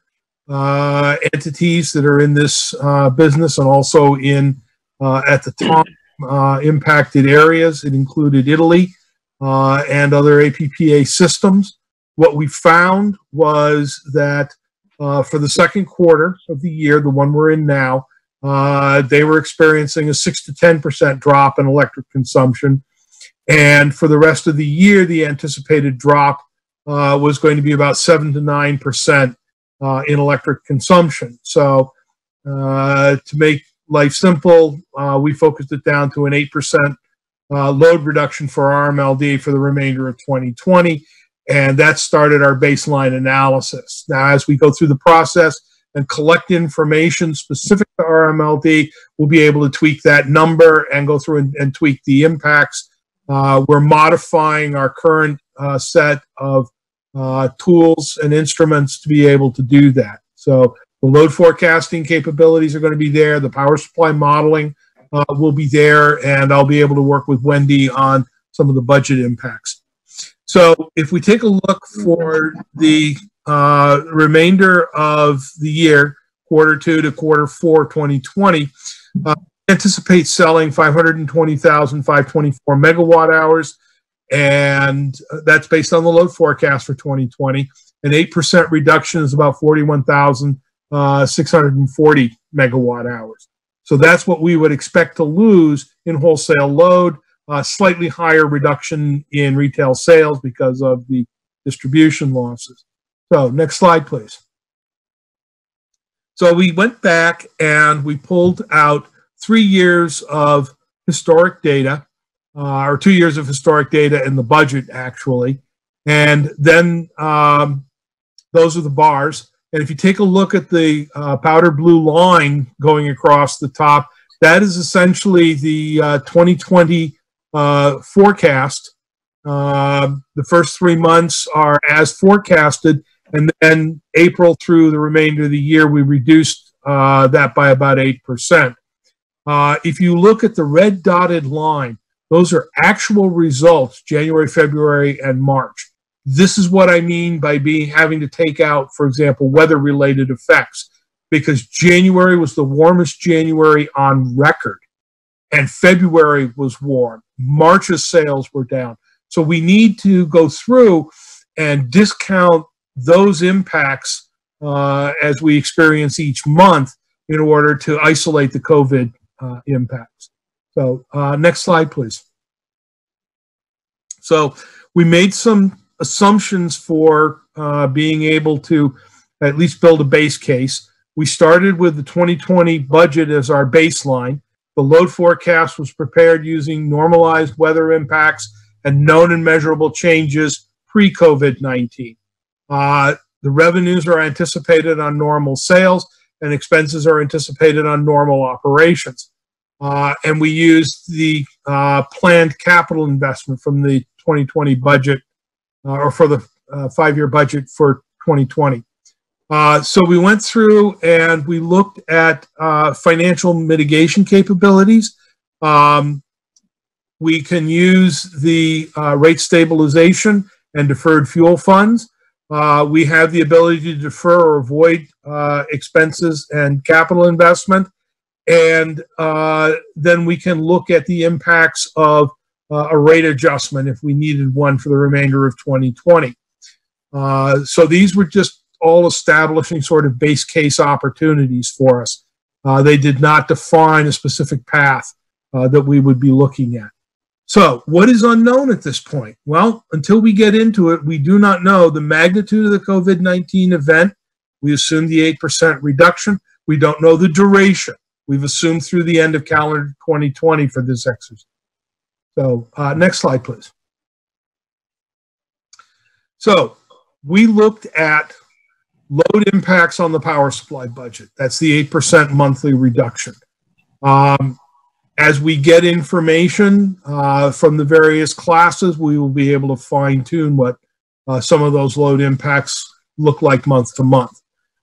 uh, entities that are in this uh, business and also in, uh, at the time, uh, impacted areas. It included Italy and other APPA systems. What we found was that for the second quarter of the year, the one we're in now, uh, they were experiencing a 6 to 10% drop in electric consumption. And for the rest of the year, the anticipated drop uh, was going to be about 7 to 9% uh, in electric consumption. So, uh, to make life simple, uh, we focused it down to an 8% uh, load reduction for RMLD for the remainder of 2020. And that started our baseline analysis. Now, as we go through the process, and collect information specific to RMLD, we'll be able to tweak that number and go through and, and tweak the impacts. Uh, we're modifying our current uh, set of uh, tools and instruments to be able to do that. So the load forecasting capabilities are going to be there. The power supply modeling uh, will be there, and I'll be able to work with Wendy on some of the budget impacts. So if we take a look for the uh, remainder of the year, quarter two to quarter four 2020, uh, anticipate selling 520,524 megawatt hours. And that's based on the load forecast for 2020. An 8% reduction is about 41,640 uh, megawatt hours. So that's what we would expect to lose in wholesale load. Uh, slightly higher reduction in retail sales because of the distribution losses. So next slide, please. So we went back and we pulled out three years of historic data, uh, or two years of historic data in the budget, actually. And then um, those are the bars. And if you take a look at the uh, powder blue line going across the top, that is essentially the uh, 2020 uh, forecast. Uh, the first three months are as forecasted, and then April through the remainder of the year, we reduced uh, that by about 8%. Uh, if you look at the red dotted line, those are actual results, January, February, and March. This is what I mean by being having to take out, for example, weather-related effects, because January was the warmest January on record, and February was warm. March's sales were down. So we need to go through and discount those impacts uh, as we experience each month in order to isolate the COVID uh, impacts. So uh, next slide, please. So we made some assumptions for uh, being able to at least build a base case. We started with the 2020 budget as our baseline. The load forecast was prepared using normalized weather impacts and known and measurable changes pre-COVID-19. Uh, the revenues are anticipated on normal sales and expenses are anticipated on normal operations. Uh, and we used the uh, planned capital investment from the 2020 budget uh, or for the uh, five-year budget for 2020. Uh, so we went through and we looked at financial mitigation capabilities. Um, we can use the rate stabilization and deferred fuel funds. Uh, we have the ability to defer or avoid uh, expenses and capital investment. And uh, then we can look at the impacts of uh, a rate adjustment if we needed one for the remainder of 2020. Uh, so these were just all establishing sort of base case opportunities for us. Uh, they did not define a specific path that we would be looking at. So, what is unknown at this point? Well, until we get into it, we do not know the magnitude of the COVID 19 event. We assume the 8% reduction. We don't know the duration. We've assumed through the end of calendar 2020 for this exercise. So, uh, next slide, please. So, we looked at load impacts on the power supply budget. That's the 8% monthly reduction. Um, as we get information uh, from the various classes, we will be able to fine tune what uh, some of those load impacts look like month to month.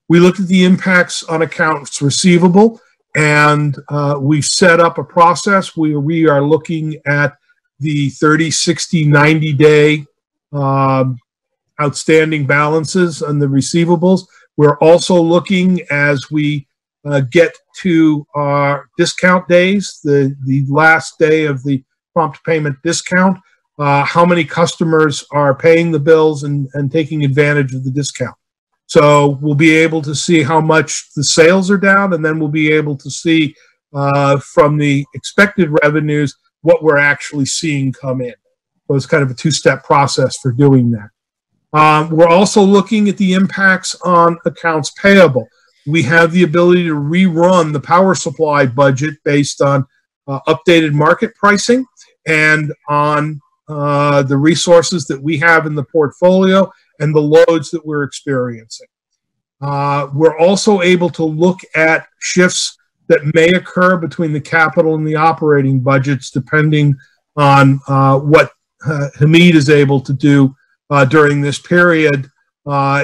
We looked at the impacts on accounts receivable and uh, we set up a process where we are looking at the 30, 60, 90 day um, outstanding balances on the receivables. We're also looking as we uh, get to our discount days, the, the last day of the prompt payment discount, uh, how many customers are paying the bills and, and taking advantage of the discount. So we'll be able to see how much the sales are down, and then we'll be able to see uh, from the expected revenues what we're actually seeing come in. So it's kind of a two-step process for doing that. Um, we're also looking at the impacts on accounts payable we have the ability to rerun the power supply budget based on uh, updated market pricing and on uh, the resources that we have in the portfolio and the loads that we're experiencing. Uh, we're also able to look at shifts that may occur between the capital and the operating budgets depending on uh, what uh, Hamid is able to do uh, during this period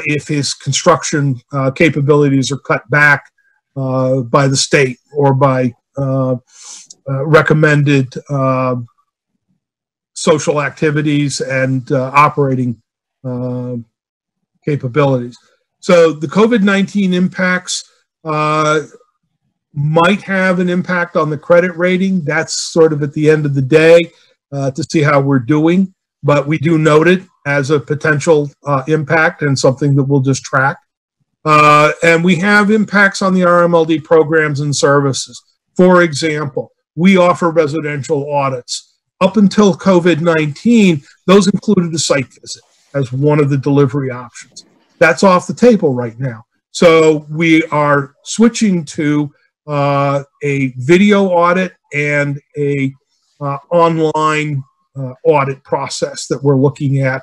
if his construction uh, capabilities are cut back uh, by the state or by uh, uh, recommended social activities and operating capabilities. So the COVID-19 impacts might have an impact on the credit rating. That's sort of at the end of the day to see how we're doing but we do note it as a potential uh, impact and something that we'll just track. Uh, and we have impacts on the RMLD programs and services. For example, we offer residential audits. Up until COVID 19, those included a site visit as one of the delivery options. That's off the table right now. So we are switching to uh, a video audit and a uh, online uh, audit process that we're looking at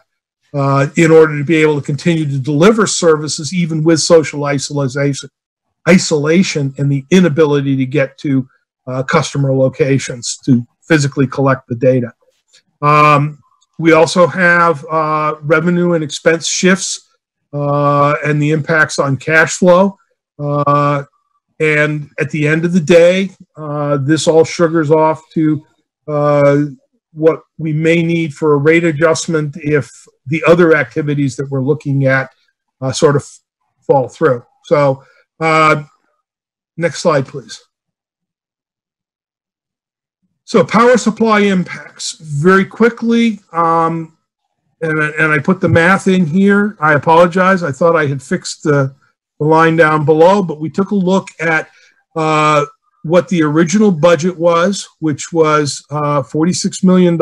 uh, in order to be able to continue to deliver services even with social isolation, isolation and the inability to get to uh, customer locations to physically collect the data. Um, we also have uh, revenue and expense shifts uh, and the impacts on cash flow. Uh, and at the end of the day, this all sugars off to what we may need for a rate adjustment if the other activities that we're looking at uh, sort of fall through. So uh, next slide, please. So power supply impacts very quickly. Um, and, and I put the math in here. I apologize. I thought I had fixed the, the line down below, but we took a look at uh, what the original budget was, which was uh, $46 million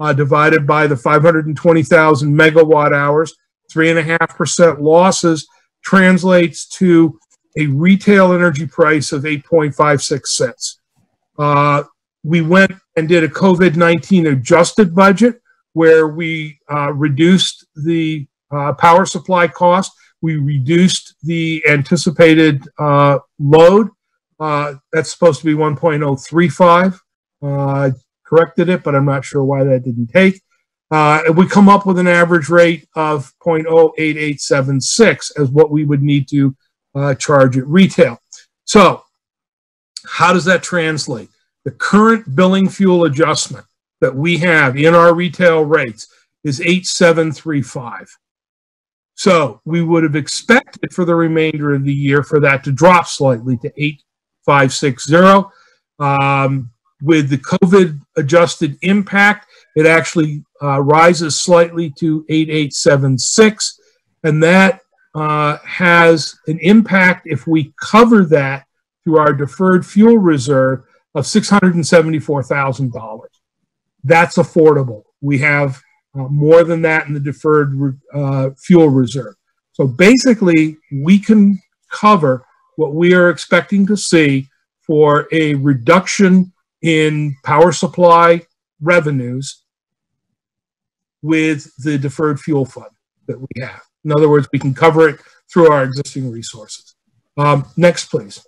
uh, divided by the 520,000 megawatt hours, 3.5% losses, translates to a retail energy price of 8.56 cents. Uh, we went and did a COVID 19 adjusted budget, where we uh, reduced the uh, power supply cost. We reduced the anticipated uh, load. Uh, that's supposed to be 1.035. Corrected it, but I'm not sure why that didn't take. Uh, we come up with an average rate of 0.08876 as what we would need to uh, charge at retail. So, how does that translate? The current billing fuel adjustment that we have in our retail rates is 8735. So we would have expected for the remainder of the year for that to drop slightly to 8560. Um, with the COVID adjusted impact, it actually uh, rises slightly to 8876. And that uh, has an impact if we cover that through our deferred fuel reserve of $674,000. That's affordable. We have uh, more than that in the deferred uh, fuel reserve. So basically, we can cover what we are expecting to see for a reduction in power supply revenues with the deferred fuel fund that we have. In other words, we can cover it through our existing resources. Um, next, please.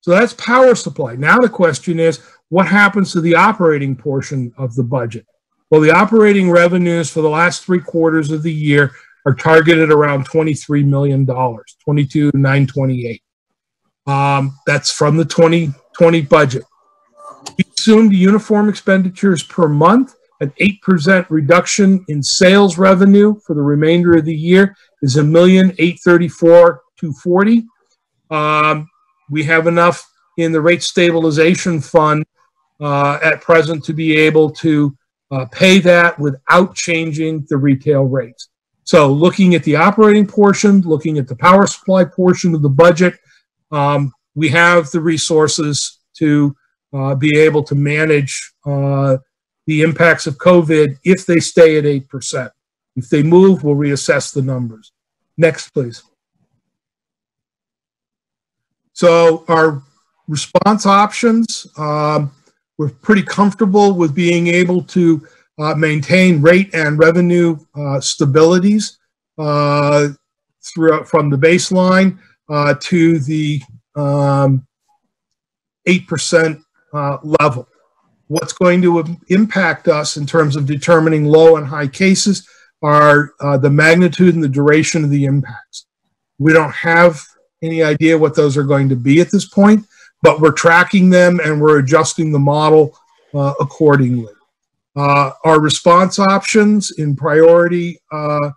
So that's power supply. Now the question is, what happens to the operating portion of the budget? Well, the operating revenues for the last three quarters of the year are targeted around $23 million, 22,928. Um, that's from the 2020 budget. Assumed uniform expenditures per month, an 8% reduction in sales revenue for the remainder of the year is a million eight thirty-four two forty. Um, we have enough in the rate stabilization fund uh, at present to be able to uh, pay that without changing the retail rates. So looking at the operating portion, looking at the power supply portion of the budget, um, we have the resources to be able to manage uh, the impacts of COVID if they stay at 8%. If they move, we'll reassess the numbers. Next, please. So our response options, um, we're pretty comfortable with being able to uh, maintain rate and revenue uh, stabilities uh, throughout from the baseline uh, to the um, 8% uh, level. What's going to impact us in terms of determining low and high cases are uh, the magnitude and the duration of the impacts. We don't have any idea what those are going to be at this point, but we're tracking them and we're adjusting the model uh, accordingly. Uh, our response options in priority uh,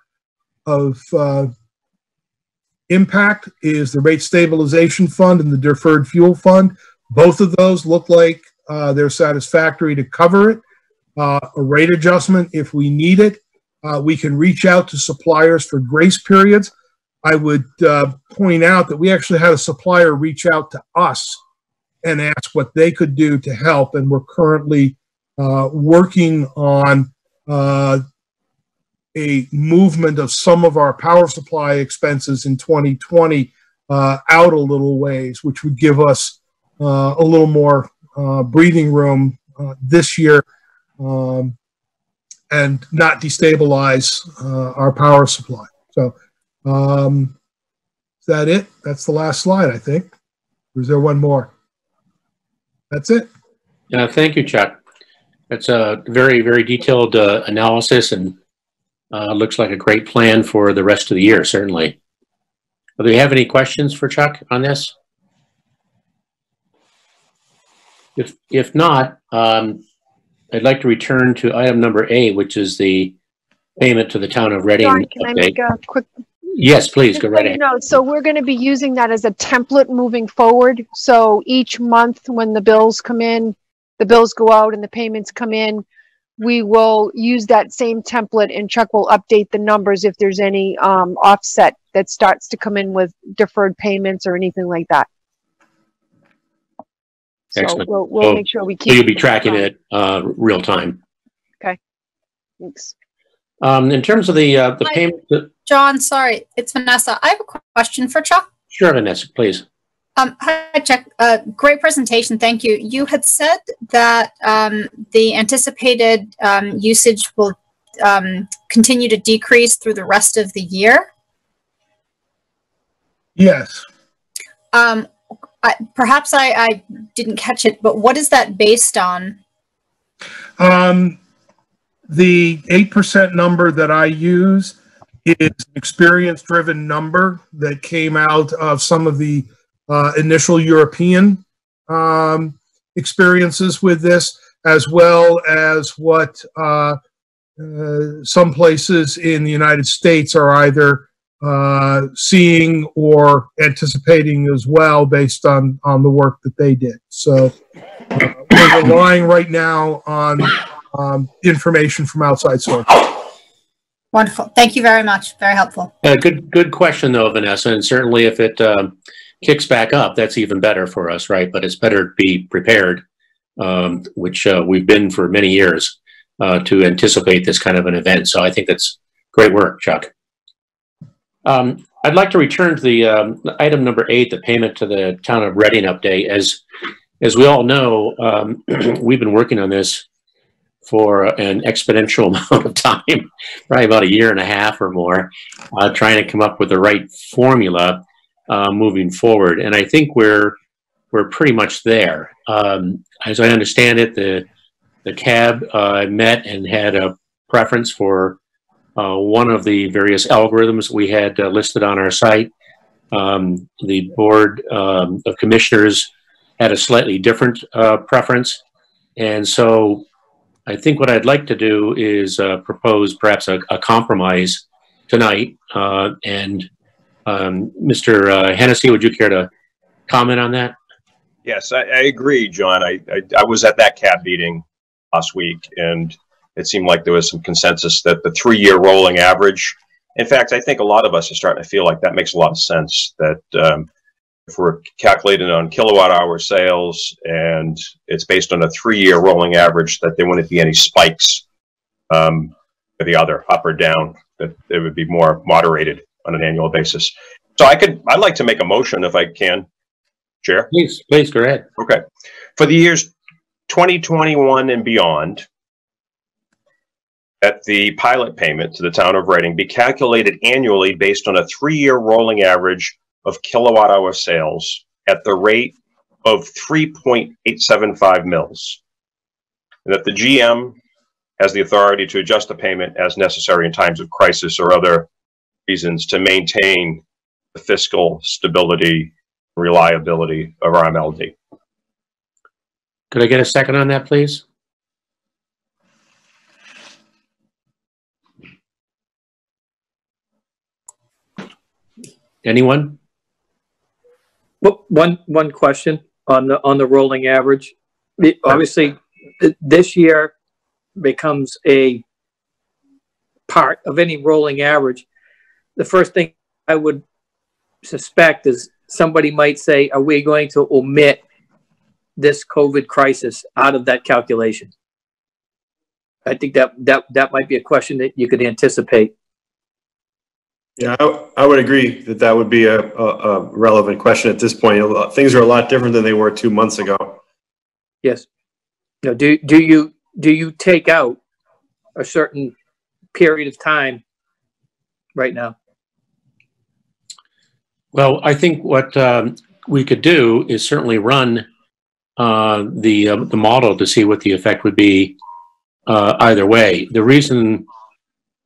of uh, impact is the rate stabilization fund and the deferred fuel fund. Both of those look like uh, they're satisfactory to cover it. Uh, a rate adjustment if we need it. we can reach out to suppliers for grace periods. I would point out that we actually had a supplier reach out to us and ask what they could do to help. And we're currently uh, working on uh, a movement of some of our power supply expenses in 2020 uh, out a little ways, which would give us uh, a little more uh, breathing room uh, this year um, and not destabilize our power supply. So, um, is that it? That's the last slide, I think. Or is there one more? That's it. Uh, thank you, Chuck. That's a very, very detailed uh, analysis and uh, looks like a great plan for the rest of the year, certainly. Do you have any questions for Chuck on this? If, if not, um, I'd like to return to item number A, which is the payment to the town of Reading. John, can I make a quick Yes, please go right ahead. No, so we're going to be using that as a template moving forward. So each month when the bills come in, the bills go out and the payments come in, we will use that same template and Chuck will update the numbers if there's any um, offset that starts to come in with deferred payments or anything like that. So Excellent. we'll, we'll So- make sure we keep. So keep. you'll be tracking it uh, real time. Okay. Thanks. Um, in terms of the uh, the Hi. payment, John, sorry, it's Vanessa. I have a question for Chuck. sure, Vanessa, please. Um, hi, Chuck. Uh, great presentation. Thank you. You had said that um, the anticipated um, usage will um, continue to decrease through the rest of the year. Yes. Um, I, perhaps I, I didn't catch it, but what is that based on? Um, the 8% number that I use is an experience driven number that came out of some of the uh, initial European um, experiences with this, as well as what uh, uh, some places in the United States are either uh, seeing or anticipating as well based on, on the work that they did. So uh, we're relying right now on um, information from outside sources. Wonderful. Thank you very much. Very helpful. Uh, good, good question though, Vanessa. And certainly if it um, kicks back up, that's even better for us, right? But it's better to be prepared, um, which uh, we've been for many years uh, to anticipate this kind of an event. So I think that's great work, Chuck. Um, I'd like to return to the um, item number eight, the payment to the town of Reading update. As as we all know, um, we've been working on this for an exponential amount of time, probably about a year and a half or more, uh, trying to come up with the right formula uh, moving forward. And I think we're we're pretty much there. Um, as I understand it, the the CAB uh, met and had a preference for uh, one of the various algorithms we had uh, listed on our site. Um, the board um, of commissioners had a slightly different uh, preference. And so I think what I'd like to do is uh, propose perhaps a, a compromise tonight. And um, Mr. Hennessy, would you care to comment on that? Yes, I, I agree, John. I, I, I was at that CAB meeting last week, and it seemed like there was some consensus that the three-year rolling average. In fact, I think a lot of us are starting to feel like that makes a lot of sense. That um, if we're calculating on kilowatt hour sales and it's based on a three-year rolling average, that there wouldn't be any spikes um, for the other, up or down. That it would be more moderated on an annual basis. So I could, I'd like to make a motion if I can, Chair. Please, please go ahead. Okay, for the years 2021 and beyond, that the pilot payment to the town of Reading be calculated annually based on a three-year rolling average of kilowatt hour sales at the rate of 3.875 mils. And that the GM has the authority to adjust the payment as necessary in times of crisis or other reasons to maintain the fiscal stability and reliability of our MLD. Could I get a second on that, please? Anyone? Well, one one question on the on the rolling average. Obviously, th- this year becomes a part of any rolling average. The first thing I would suspect is somebody might say, "Are we going to omit this COVID crisis out of that calculation?" I think that that that might be a question that you could anticipate. Yeah, I, I would agree that that would be a, a, a relevant question at this point. Things are a lot different than they were two months ago. Yes. No, do, do you, do you take out a certain period of time right now? Well, I think what um, we could do is certainly run uh, the uh, the model to see what the effect would be uh, either way. The reason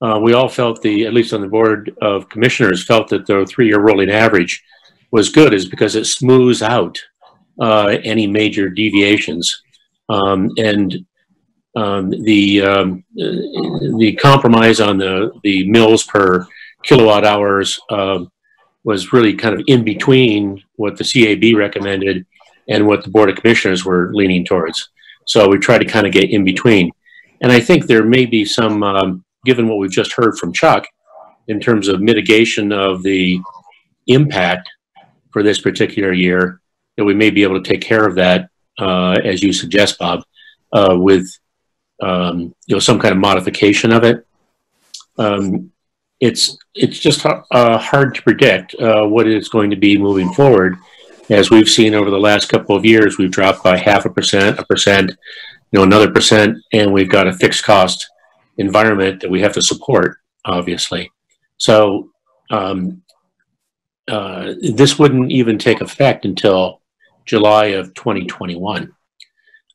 uh, we all felt the, at least on the board of commissioners, felt that the three-year rolling average was good is because it smooths out uh, any major deviations. Um, and um, the um, the compromise on the the mills per kilowatt hours um, was really kind of in between what the CAB recommended and what the board of commissioners were leaning towards. So we tried to kind of get in between. And I think there may be some um, given what we've just heard from Chuck in terms of mitigation of the impact for this particular year, that we may be able to take care of that, uh, as you suggest, Bob, uh, with um, you know some kind of modification of it. Um, it's it's just uh, hard to predict uh, what it's going to be moving forward, as we've seen over the last couple of years, we've dropped by half a percent, a percent, you know, another percent, and we've got a fixed cost environment that we have to support, obviously. So um, uh, this wouldn't even take effect until July of 2021.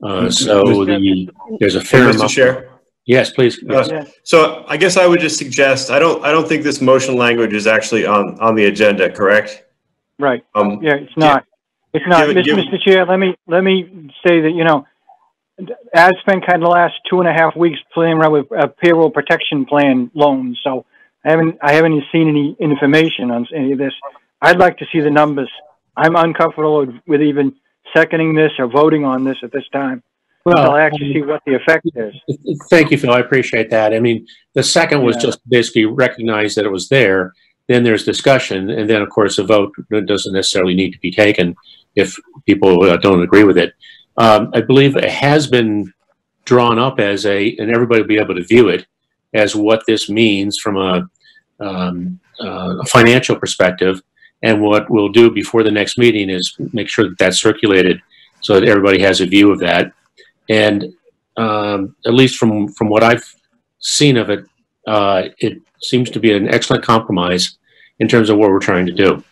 Uh, so the, there's a fair Mr. amount. Chair? Yes, please. Uh, So I guess I would just suggest, I don't, I don't think this motion language is actually on, on the agenda, correct? Right. Um, Yeah, it's not. It's not. Given- Mr. Mr. Chair, let me, let me say that, you know, I've spent kind of the last two and a half weeks playing around with uh, payroll protection plan loans, so I haven't, I haven't seen any information on any of this. I'd like to see the numbers. I'm uncomfortable with- even seconding this or voting on this at this time. Well, I actually see what the effect is. Thank you, Phil. I appreciate that. I mean, the second was Yeah. just basically recognize that it was there. Then there's discussion, and then of course a vote doesn't necessarily need to be taken if people uh, don't agree with it. Um, I believe it has been drawn up as a, and everybody will be able to view it as what this means from a, um, uh, financial perspective. And what we'll do before the next meeting is make sure that that's circulated so that everybody has a view of that. And um, at least from from what I've seen of it, uh, it seems to be an excellent compromise in terms of what we're trying to do.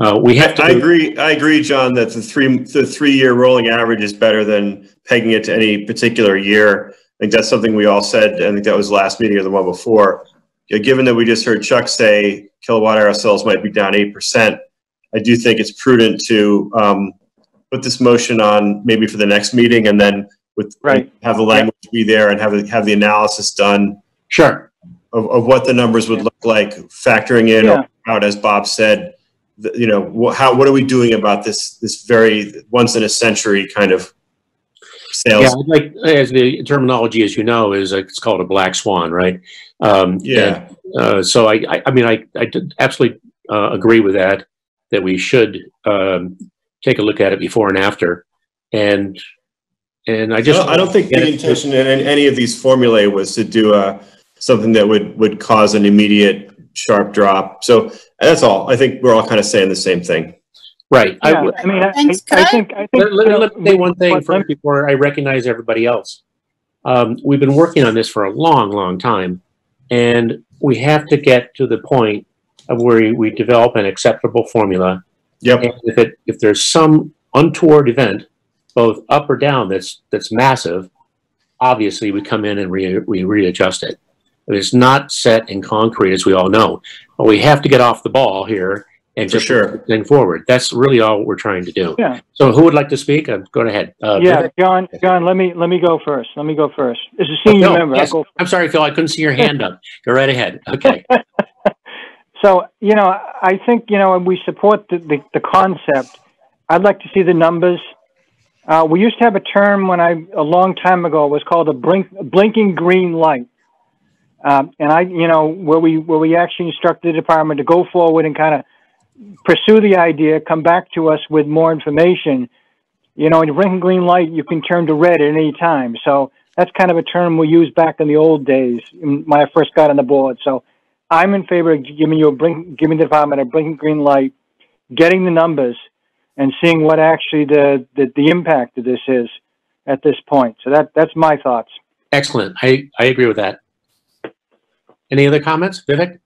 Uh, we have to. I agree, I agree, John, that the three, the three-year rolling average is better than pegging it to any particular year. I think that's something we all said, I think that was last meeting or the one before. Yeah, Given that we just heard Chuck say kilowatt hour sales might be down eight percent, I do think it's prudent to um, put this motion on maybe for the next meeting and then with, have the language be there and have, the- have the analysis done. Sure. Of, of what the numbers would look like, factoring in Yeah. or out, as Bob said, the- you know, how, what are we doing about this, this very once in a century kind of sales? I'd like as the terminology, as you know, is uh, it's called a black swan, right? Um, Yeah. and, uh, so I, I, I mean, I, I absolutely uh, agree with that. That we should um, take a look at it before and after, and and I I just don't, I don't think the intention in in any of these formulae was to do a something that would, would cause an immediate sharp drop. So that's all. I think we're all kind of saying the same thing. Right. I Yeah, would- I mean, I, I think, I think. Let, let, let me say one thing but first before I recognize everybody else. Um, we've been working on this for a long, long time, and we have to get to the point of where we develop an acceptable formula. Yep. And if it if there's some untoward event, both up or down, that's that's massive, obviously we come in and re, we readjust it. It is not set in concrete, as we all know, but we have to get off the ball here and For just sure. thing forward. That's really all we're trying to do. Yeah. So who would like to speak? Uh, go ahead. Uh, Yeah, John, John, let me, let me go first. Let me go first. As a senior Phil, member, I'll yes. go I'm sorry, Phil. I couldn't see your hand up. Go right ahead. Okay. So, you know, I think, you know, we support the, the, the concept. I'd like to see the numbers. Uh, we used to have a term when I, a long time ago, it was called a blink, blinking green light. Um, and I, you know, where we, where we actually instructed the department to go forward and kind of pursue the idea, come back to us with more information. You know, in blinking green light, you can turn to red at any time. So that's kind of a term we used back in the old days when I first got on the board. So I'm in favor of giving you a blink, giving the department a blinking green light, getting the numbers, and seeing what actually the, the, the impact of this is at this point. So that that's my thoughts. Excellent. I, I agree with that. Any other comments, Vivek?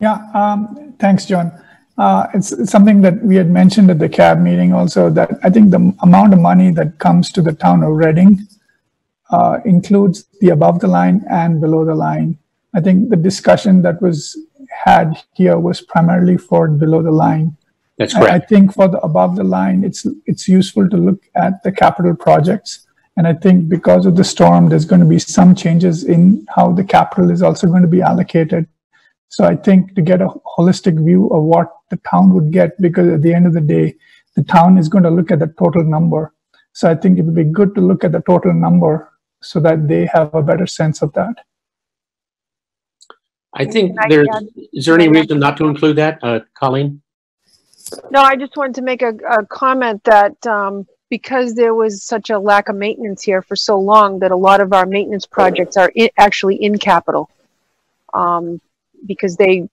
Yeah, um, thanks, John. Uh, it's, it's something that we had mentioned at the CAB meeting also that I think the amount of money that comes to the town of Reading uh, includes the above the line and below the line. I think the discussion that was had here was primarily for below the line. That's I- I think for the above the line, it's it's useful to look at the capital projects. And I think because of the storm, there's going to be some changes in how the capital is also going to be allocated. So I think to get a holistic view of what the town would get, because at the end of the day, the town is going to look at the total number. So I think it would be good to look at the total number so that they have a better sense of that. I think there's, is there any can I add reason not to include that, uh, Colleen? No, I just wanted to make a, a comment that um, because there was such a lack of maintenance here for so long, that a lot of our maintenance projects are in, actually in capital. Um, because they,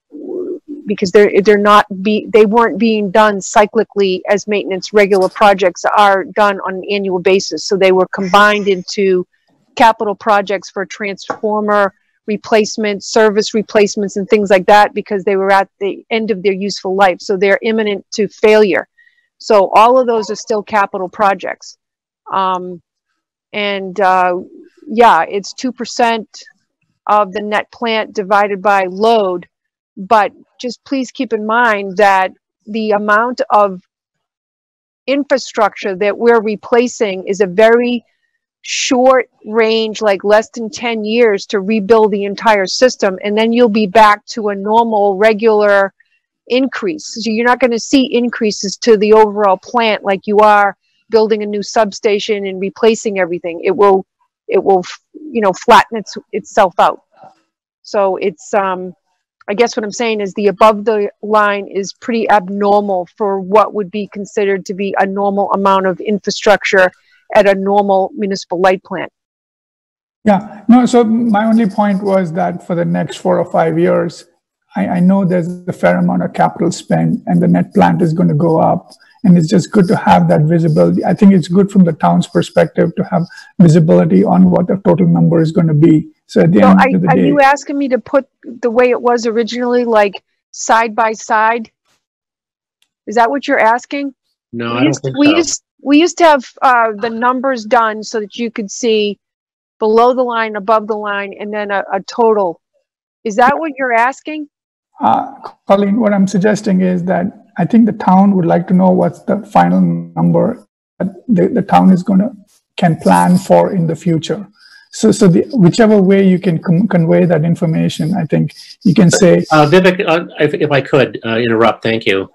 because they're they're not be they weren't being done cyclically as maintenance regular projects are done on an annual basis. So they were combined into capital projects for transformer replacement, service replacements, and things like that because they were at the end of their useful life. So they're imminent to failure. So all of those are still capital projects. Um, and uh, yeah, it's 2% of the net plant divided by load. But just please keep in mind that the amount of infrastructure that we're replacing is a very short range, like less than 10 years to rebuild the entire system. And then you'll be back to a normal, regular increase. So you're not going to see increases to the overall plant like you are building a new substation and replacing everything. It will, it will, you know, flatten its, itself out. So it's, um, I guess what I'm saying is the above the line is pretty abnormal for what would be considered to be a normal amount of infrastructure at a normal municipal light plant. Yeah, no, so my only point was that for the next four or five years, I, I know there's a fair amount of capital spend and the net plant is going to go up. And it's just good to have that visibility. I think it's good from the town's perspective to have visibility on what the total number is going to be. So at the So end I, of the are day, you asking me to put the way it was originally, like side by side? Is that what you're asking? No, We I don't used- think we so. used we used to have uh, the numbers done so that you could see below the line, above the line, and then a, a total. Is that what you're asking? Uh, Colleen, what I'm suggesting is that I think the town would like to know what's the final number that the, the town is going to can plan for in the future. So, so the, whichever way you can convey that information, I think you can say, Uh, Vivek, uh, if, if I could uh, interrupt, thank you.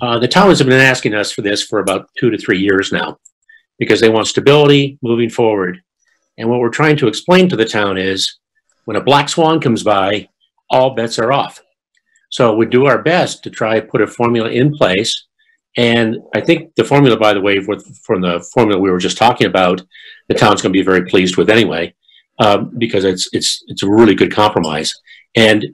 Uh, the towns have been asking us for this for about two to three years now because they want stability moving forward. And what we're trying to explain to the town is when a black swan comes by, all bets are off. So we do our best to try put a formula in place. And I think the formula, by the way, from the formula we were just talking about, the town's going to be very pleased with anyway, um, because it's it's it's a really good compromise. And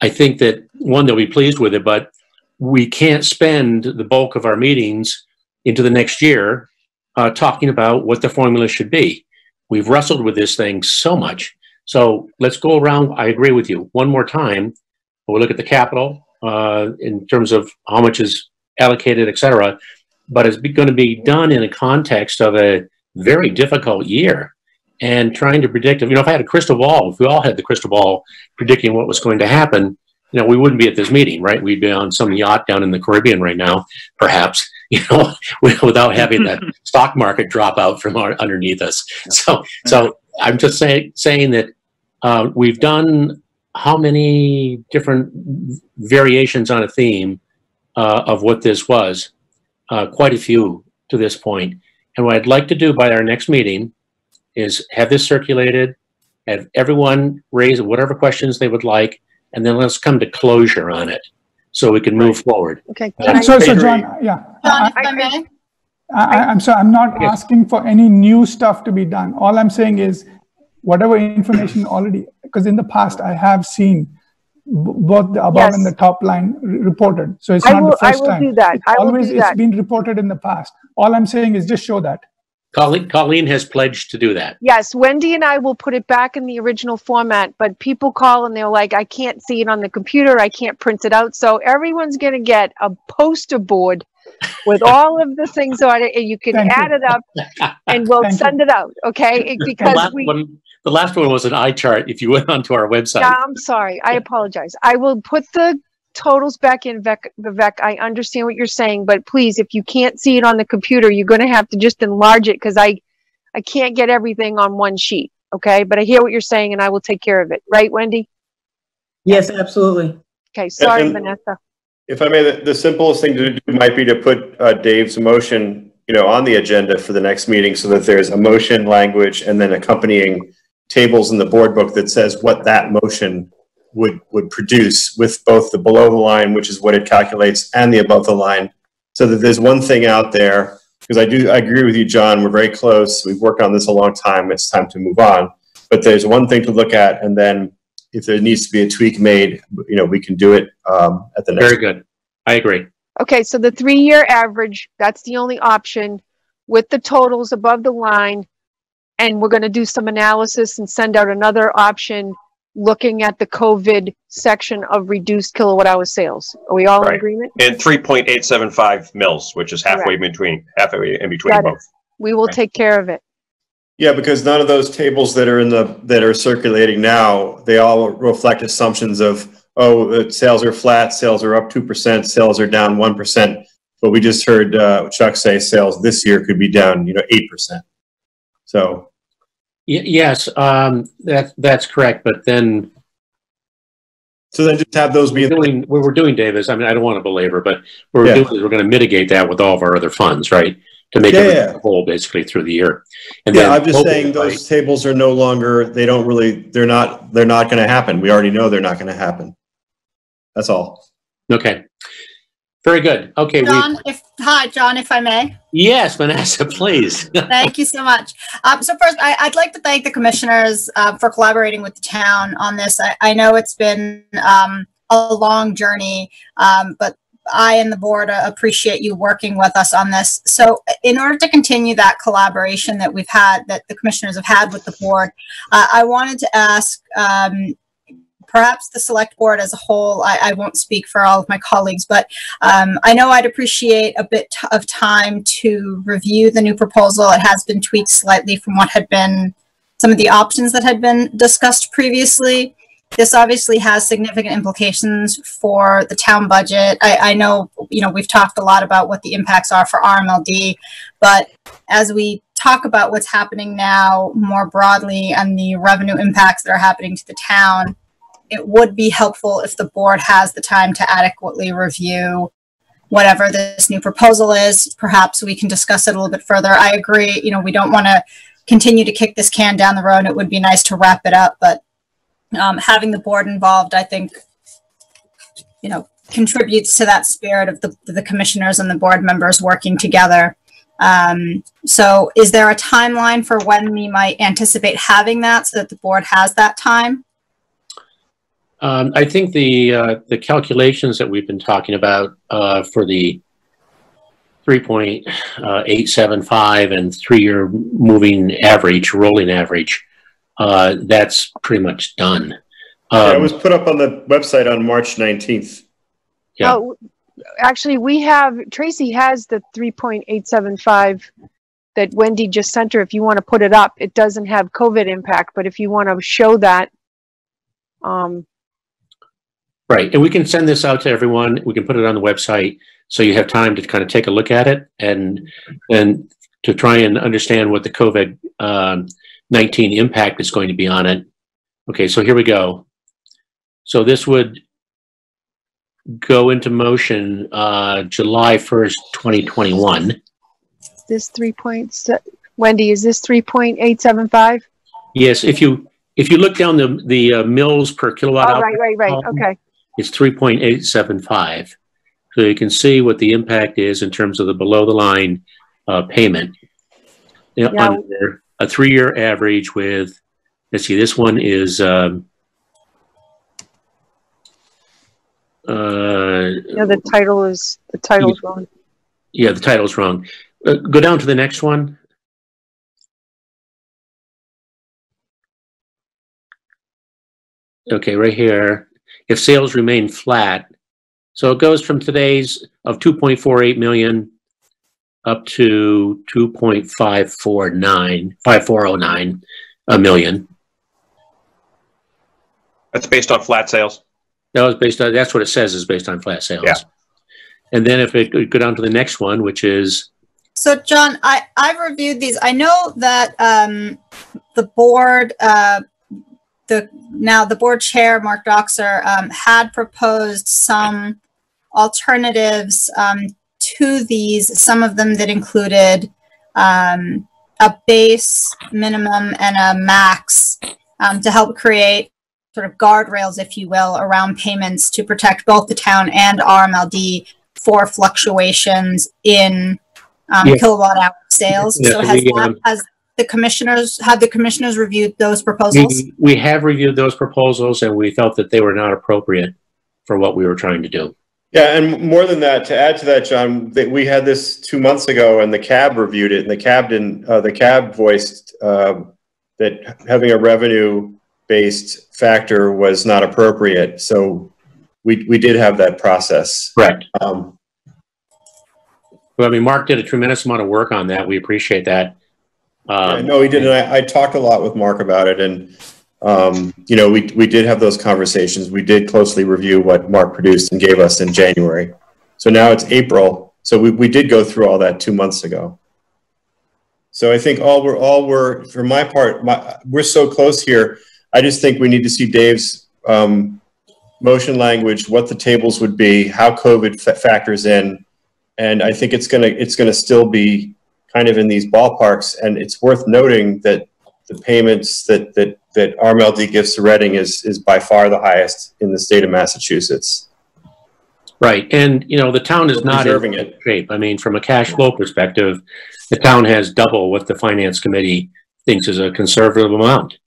I think that one, they'll be pleased with it, but we can't spend the bulk of our meetings into the next year uh, talking about what the formula should be. We've wrestled with this thing so much. So let's go around. I agree with you one more time. We'll look at the capital uh, in terms of how much is allocated, et cetera. But it's going to be done in a context of a very difficult year and trying to predict. You know, if I had a crystal ball, if we all had the crystal ball predicting what was going to happen, you know, we wouldn't be at this meeting, right? We'd be on some yacht down in the Caribbean right now, perhaps, you know, without having that stock market drop out from our, underneath us. So, so I'm just saying, saying that uh, we've done how many different variations on a theme uh, of what this was? Uh, quite a few to this point. And what I'd like to do by our next meeting is have this circulated, have everyone raise whatever questions they would like, and then let's come to closure on it so we can move forward. Okay. Uh, so, so John, yeah. John, I? I, I- I'm sorry, I'm not asking for any new stuff to be done. All I'm saying is whatever information already, because in the past I have seen b- both the above and the top line re- reported. So it's I not will- the I first will time. do that. It's I will always, do it's that. been reported in the past. All I'm saying is just show that. Colleen, Colleen has pledged to do that. Yes, Wendy and I will put it back in the original format, but people call and they're like, I can't see it on the computer, I can't print it out. So everyone's gonna get a poster board with all of the things on it, and you can Thank you. add it up and we'll Thank you. send it out, okay? It- The Because last we, one, the last one was an eye chart. If you went onto our website, yeah, I'm sorry, I apologize. I will put the totals back in, Vivek, Vivek, I understand what you're saying, but please, if you can't see it on the computer, you're gonna have to just enlarge it, because I, I can't get everything on one sheet, okay? But I hear what you're saying and I will take care of it, right, Wendy? Yes, absolutely. Okay, sorry, and- Vanessa. If I may, the, the simplest thing to do might be to put uh, Dave's motion, you know, on the agenda for the next meeting so that there's a motion language and then accompanying tables in the board book that says what that motion would, would produce with both the below the line, which is what it calculates, and the above the line. So that there's one thing out there, because I do, I agree with you, John, we're very close. We've worked on this a long time. It's time to move on. But there's one thing to look at and then if there needs to be a tweak made, you know, we can do it um, at the next. Very good. I agree. Okay, so the three-year average, that's the only option with the totals above the line. And we're going to do some analysis and send out another option looking at the COVID section of reduced kilowatt hour sales. Are we all in Right. agreement? And 3.875 mils, which is halfway in between, halfway in between Got it. both. We will take care of it. Yeah, because none of those tables that are in the, that are circulating now, they all reflect assumptions of, oh, uh, sales are flat, sales are up two percent, sales are down one percent. But we just heard uh, Chuck say sales this year could be down, you know, eight percent. So, Y- yes, um, that, that's correct. But then so then just have those be, doing, what we're doing, Davis. I mean, I don't want to belabor, but what we're Yeah. doing is we're going to mitigate that with all of our other funds, right? To make Yeah, it yeah. whole basically through the year. And yeah, then I'm just saying those tables are no longer, they don't really, they're not, they're not gonna happen. We already know they're not gonna happen. That's all. Okay. Very good. Okay. we- John, if hi, John, if I may. Yes, Vanessa, please. Thank you so much. Um, so first, I, I'd like to thank the commissioners uh, for collaborating with the town on this. I, I know it's been um, a long journey, um, but I and the board uh, appreciate you working with us on this. So, in order to continue that collaboration that we've had, that the commissioners have had with the board, uh, I wanted to ask. Perhaps the select board as a whole, I, I won't speak for all of my colleagues, but um, I know I'd appreciate a bit of time to review the new proposal. It has been tweaked slightly from what had been some of the options that had been discussed previously. This obviously has significant implications for the town budget. I, I know, you know, we've talked a lot about what the impacts are for RMLD, but as we talk about what's happening now more broadly and the revenue impacts that are happening to the town, it would be helpful if the board has the time to adequately review whatever this new proposal is. Perhaps we can discuss it a little bit further. I agree, you know, we don't want to continue to kick this can down the road. It would be nice to wrap it up, but um, having the board involved, I think, you know, contributes to that spirit of the, the commissioners and the board members working together. Um, so is there a timeline for when we might anticipate having that so that the board has that time? Um, I think the, uh, the calculations that we've been talking about, uh, for the three point, uh, eight seven five and three-year moving average, rolling average, uh, that's pretty much done. Yeah, it Um, was put up on the website on March 19th. Yeah. Oh, actually, we have, Tracy has the three point eight seven five that Wendy just sent her. If you want to put it up, it doesn't have COVID impact, but if you want to show that, um, Right, and we can send this out to everyone. We can put it on the website, so you have time to kind of take a look at it and and to try and understand what the COVID um, nineteen impact is going to be on it. Okay, so here we go. So this would go into motion uh, July first, twenty twenty one. this three point, Wendy, is this three point eight seven five? Yes, if you if you look down the the uh, mills per kilowatt Oh, hour. right, right, right, column, okay. It's three point eight seven five. So you can see what the impact is in terms of the below the line uh, payment. Yeah. under a three year average with, let's see, this one is um, uh, Yeah, the title is, the title's wrong. yeah, the title's wrong. Uh, go down to the next one. Okay, right here. If sales remain flat, so it goes from today's of 2.48 million up to 2.549, 5409 a million. That's based on flat sales. That was based on, that's what it says is based on flat sales. Yeah. And then if it could go down to the next one, which is So, John, I, I've reviewed these. I know that um, the board, uh, the now the board chair, Mark Dockser, um, had proposed some alternatives um, to these. Some of them that included um, a base minimum and a max um, to help create sort of guardrails, if you will, around payments to protect both the town and RMLD for fluctuations in um, Yeah. kilowatt hour sales. Yeah, so has that, has the commissioners, had the commissioners reviewed those proposals? We, we have reviewed those proposals and we felt that they were not appropriate for what we were trying to do. Yeah, and more than that, to add to that, John, that we had this two months ago, and the CAB reviewed it, and the CAB didn't. Uh, the CAB voiced uh, that having a revenue-based factor was not appropriate. So we we did have that process. Correct. Um, Well, I mean, Mark did a tremendous amount of work on that. We appreciate that. Um, know he didn't. I, I talked a lot with Mark about it, and um, you know, we we did have those conversations. We did closely review what Mark produced and gave us in January. So now it's April. So we we did go through all that two months ago. So I think all we're all we're for my part, my, we're so close here. I just think we need to see Dave's um, motion language, what the tables would be, how COVID fa- factors in, and I think it's gonna it's gonna still be kind of in these ballparks. And it's worth noting that the payments that that that RMLD gives to Reading is is by far the highest in the state of Massachusetts. Right, and, you know, the town is not Preserving in shape. I mean, from a cash flow perspective, the town has double what the finance committee thinks is a conservative amount.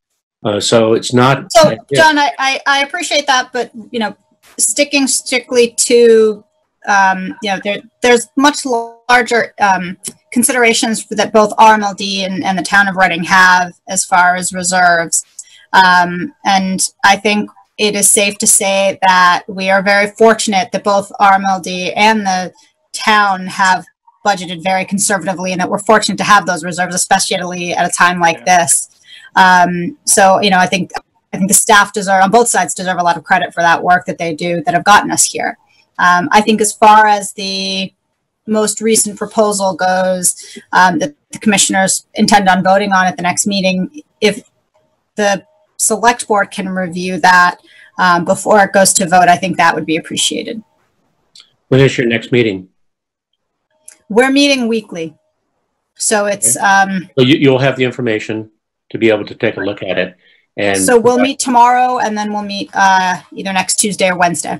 Uh, so it's not. So, John, I, I, I appreciate that, but, you know, sticking strictly to, um, you know, there, there's much larger, um, considerations that both RMLD and, and the town of Reading have as far as reserves. Um, and I think it is safe to say that we are very fortunate that both RMLD and the town have budgeted very conservatively and that we're fortunate to have those reserves, especially at a time like this. Um, so, you know, I think I think the staff deserve on both sides deserve a lot of credit for that work that they do that have gotten us here. Um, I think as far as the most recent proposal goes, um, that the commissioners intend on voting on at the next meeting, if the select board can review that um, before it goes to vote, I think that would be appreciated. When is your next meeting? We're meeting weekly. So it's, um, So you, you'll have the information to be able to take a look at it. And. so we'll meet tomorrow and then we'll meet, uh, either next Tuesday or Wednesday.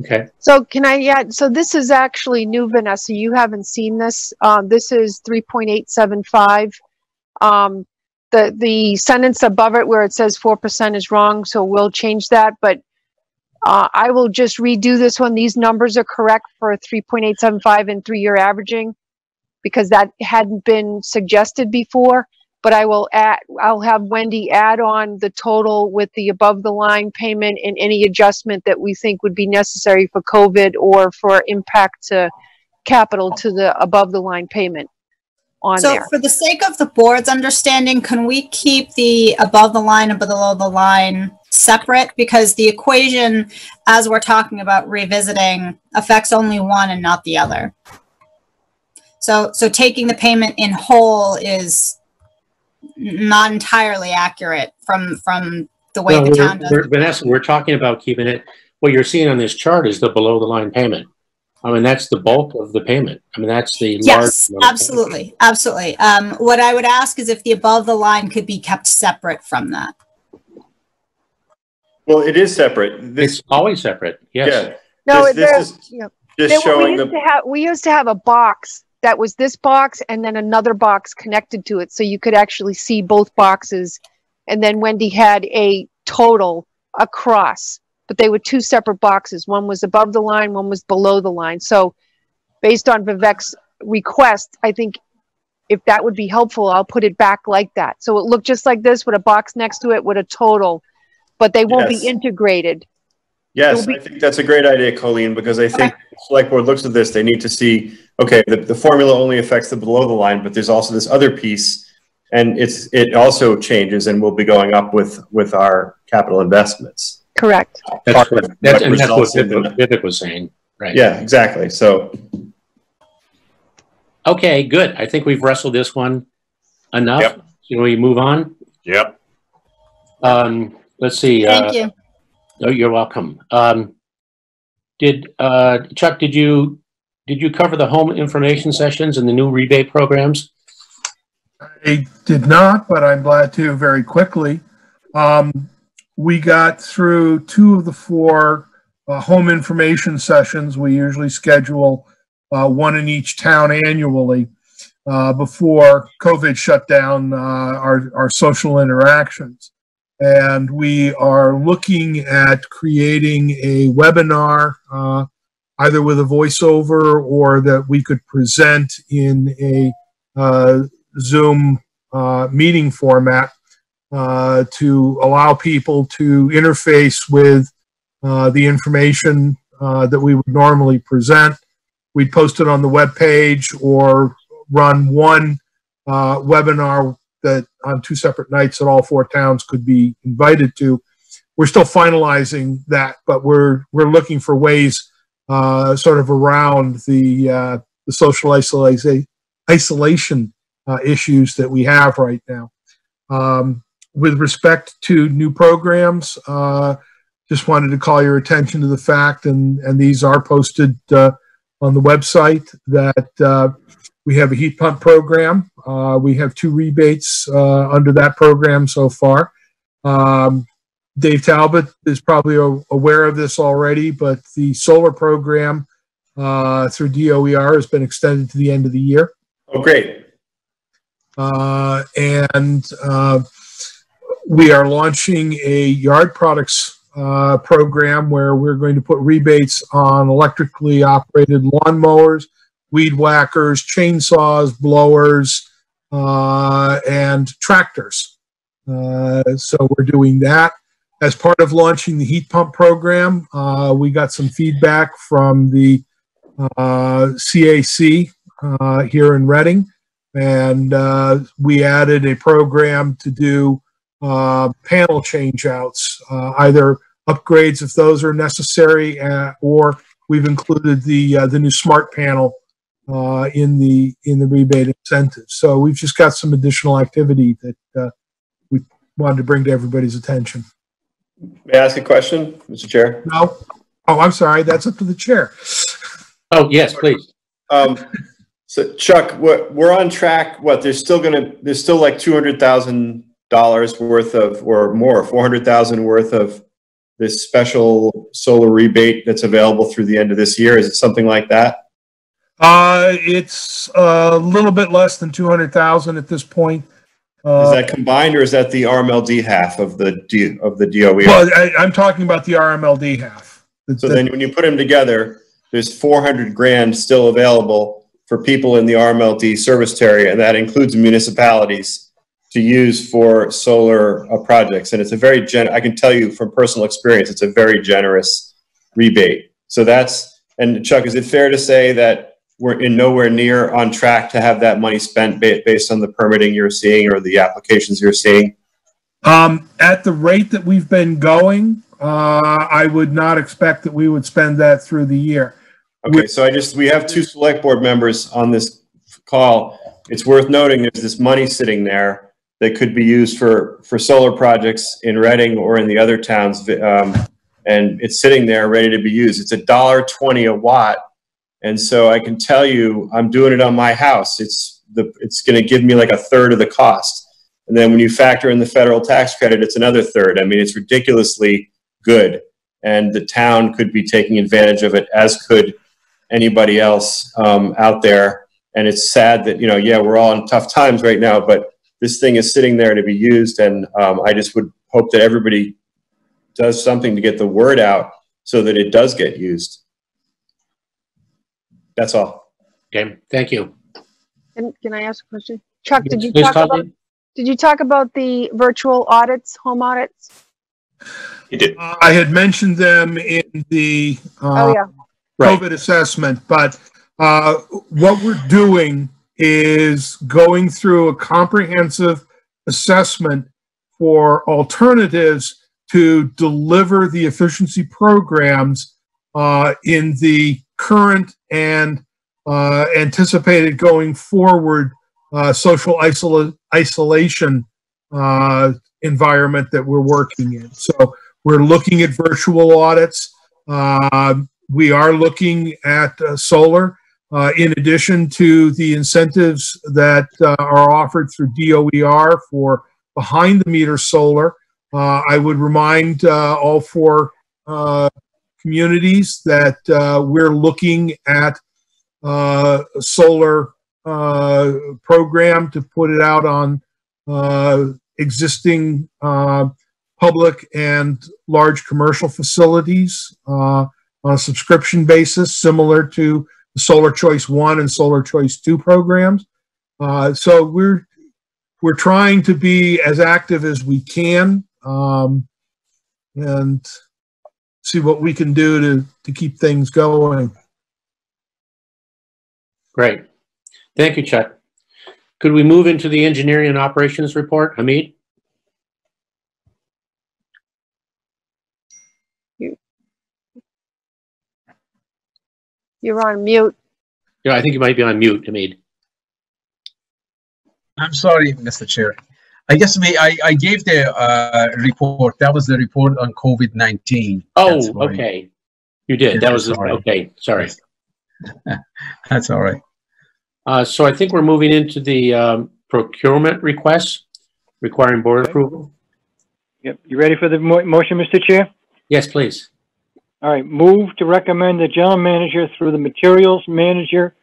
Okay, So can I, yeah, so this is actually new, Vanessa. You haven't seen this. Um, this is three point eight seven five. Um, the, the sentence above it where it says four percent is wrong, so we'll change that, but uh, I will just redo this one. These numbers are correct for three point eight seven five and three-year averaging because that hadn't been suggested before. But I will add, I'll have Wendy add on the total with the above the line payment and any adjustment that we think would be necessary for COVID or for impact to capital to the above the line payment on So there. for the sake of the board's understanding, can we keep the above the line and below the line separate? Because the equation, as we're talking about revisiting, affects only one and not the other. So, so taking the payment in whole is not entirely accurate from, from the way No, the we're- town does. we're- Vanessa, we're talking about keeping it, what you're seeing on this chart is the below the line payment. I mean, that's the bulk of the payment. I mean, that's the large. Yes, amount of absolutely, absolutely. Um, what I would ask is if the above the line could be kept separate from that. Well, it is separate. This, It's always separate, yes. yeah. No, this, there- this is yeah. just There- we showing used the. to have we used to have a box that was this box and then another box connected to it. So you could actually see both boxes. And then wendy had a total across but they were two separate boxes. One was above the line one was below the line. So based on vivek's request i think if that would be helpful i'll put it back like that. So it looked just like this with a box next to it with a total but they won't Yes. be integrated. Yes, be- I think that's a great idea, Colleen, because I think the select board looks at this, they need to see, okay, the, the formula only affects the below the line, but there's also this other piece. And it's, it also changes and we'll be going up with, with our capital investments. correct That's what, of that's, what and that's what results Vivek Vivek was saying, right? Yeah, exactly. So, Okay, good. I think we've wrestled this one enough. Yep. Can we move on? Yep. Um, let's see. Thank uh, you. Oh, you're welcome. Um, did, uh, Chuck, did you, did you cover the home information sessions and the new rebate programs? I did not, but I'm glad to very quickly. Um, we got through two of the four uh, home information sessions. We usually schedule uh, one in each town annually. uh, before COVID shut down uh, our, our social interactions. And we are looking at creating a webinar, uh, either with a voiceover or that we could present in a uh, Zoom uh, meeting format uh, to allow people to interface with uh, the information uh, that we would normally present. We'd post it on the web page or run one uh, webinar that on two separate nights that all four towns could be invited to. We're still finalizing that, but we're we're looking for ways uh, sort of around the uh, the social isolation isolation uh, issues that we have right now. Um, with respect to new programs, uh, just wanted to call your attention to the fact, and and these are posted uh, on the website that uh, we have a heat pump program. We have two rebates under that program so far. Um, Dave Talbot is probably aware of this already, but the solar program uh, through DOER has been extended to the end of the year. Oh, great. Uh, and uh, we are launching a yard products uh, program where we're going to put rebates on electrically operated lawnmowers, weed whackers, chainsaws, blowers, uh, and tractors. Uh, so we're doing that. As part of launching the heat pump program, uh, we got some feedback from the CAC uh, uh, here in Reading, and uh, we added a program to do panel changeouts, either upgrades if those are necessary, or we've included the the new smart panel uh, in the in the rebate incentive. So we've just got some additional activity that uh, we wanted to bring to everybody's attention. May I ask a question, Mr. Chair? No. Oh, I'm sorry. That's up to the chair. Oh yes, please. Um, so Chuck, we're, we're on track. What there's still gonna there's still like two hundred thousand dollars worth of or more, four hundred thousand worth of this special solar rebate that's available through the end of this year. Is it something like that? Uh, it's a little bit less than 200,000 at this point. Uh, is that combined or is that the RMLD half of the D, of the DOE? Well, I, am talking about the RMLD half. So the, then when you put them together, there's 400 grand still available for people in the RMLD service area, and that includes municipalities to use for solar uh, projects. And it's a very gen. I can tell you from personal experience, it's a very generous rebate. So that's and Chuck, is it fair to say that we're in nowhere near on track to have that money spent ba- based on the permitting you're seeing or the applications you're seeing? Um, at the rate that we've been going, uh, I would not expect that we would spend that through the year. Okay, so I just, we have two select board members on this call. It's worth noting there's this money sitting there that could be used for, for solar projects in Reading or in the other towns. Um, and it's sitting there ready to be used. It's a dollar twenty a watt and so I can tell you, I'm doing it on my house. It's the it's going to give me like a third of the cost. And then when you factor in the federal tax credit, it's another third. I mean, it's ridiculously good, and the town could be taking advantage of it, as could anybody else um, out there. And it's sad that you know, yeah, we're all in tough times right now, but this thing is sitting there to be used, and um, I just would hope that everybody does something to get the word out so that it does get used. That's all. Okay, thank you. And can I ask a question? Chuck, did you Please, talk Tom. about, did you talk about the virtual audits, home audits? He did. I had mentioned them in the uh, Oh, yeah. COVID assessment, but uh, what we're doing is going through a comprehensive assessment for alternatives to deliver the efficiency programs uh, in the current and uh, anticipated going forward uh, social isola- isolation uh, environment that we're working in. So we're looking at virtual audits. Uh, we are looking at uh, solar. Uh, in addition to the incentives that are offered through DOER for behind the meter solar, I would remind all four communities that uh, we're looking at uh, solar uh, program to put it out on existing public and large commercial facilities on a subscription basis, similar to the Solar Choice One and Solar Choice Two programs. So we're we're trying to be as active as we can um, and see what we can do to to keep things going. Great. Thank you, Chuck. Could we move into the engineering and operations report, Hamid? You're on mute. Yeah, I think you might be on mute, Hamid. I'm sorry, Mr. Chair. I guess we, I, I gave the uh, report. That was the report on COVID-19. Oh, okay. You did. That was, Sorry. okay, sorry. That's all right. Uh, so I think we're moving into the um, procurement requests requiring board approval. Yep. You ready for the mo- motion, Mr. Chair? Yes, please. All right, move to recommend the general manager through the materials manager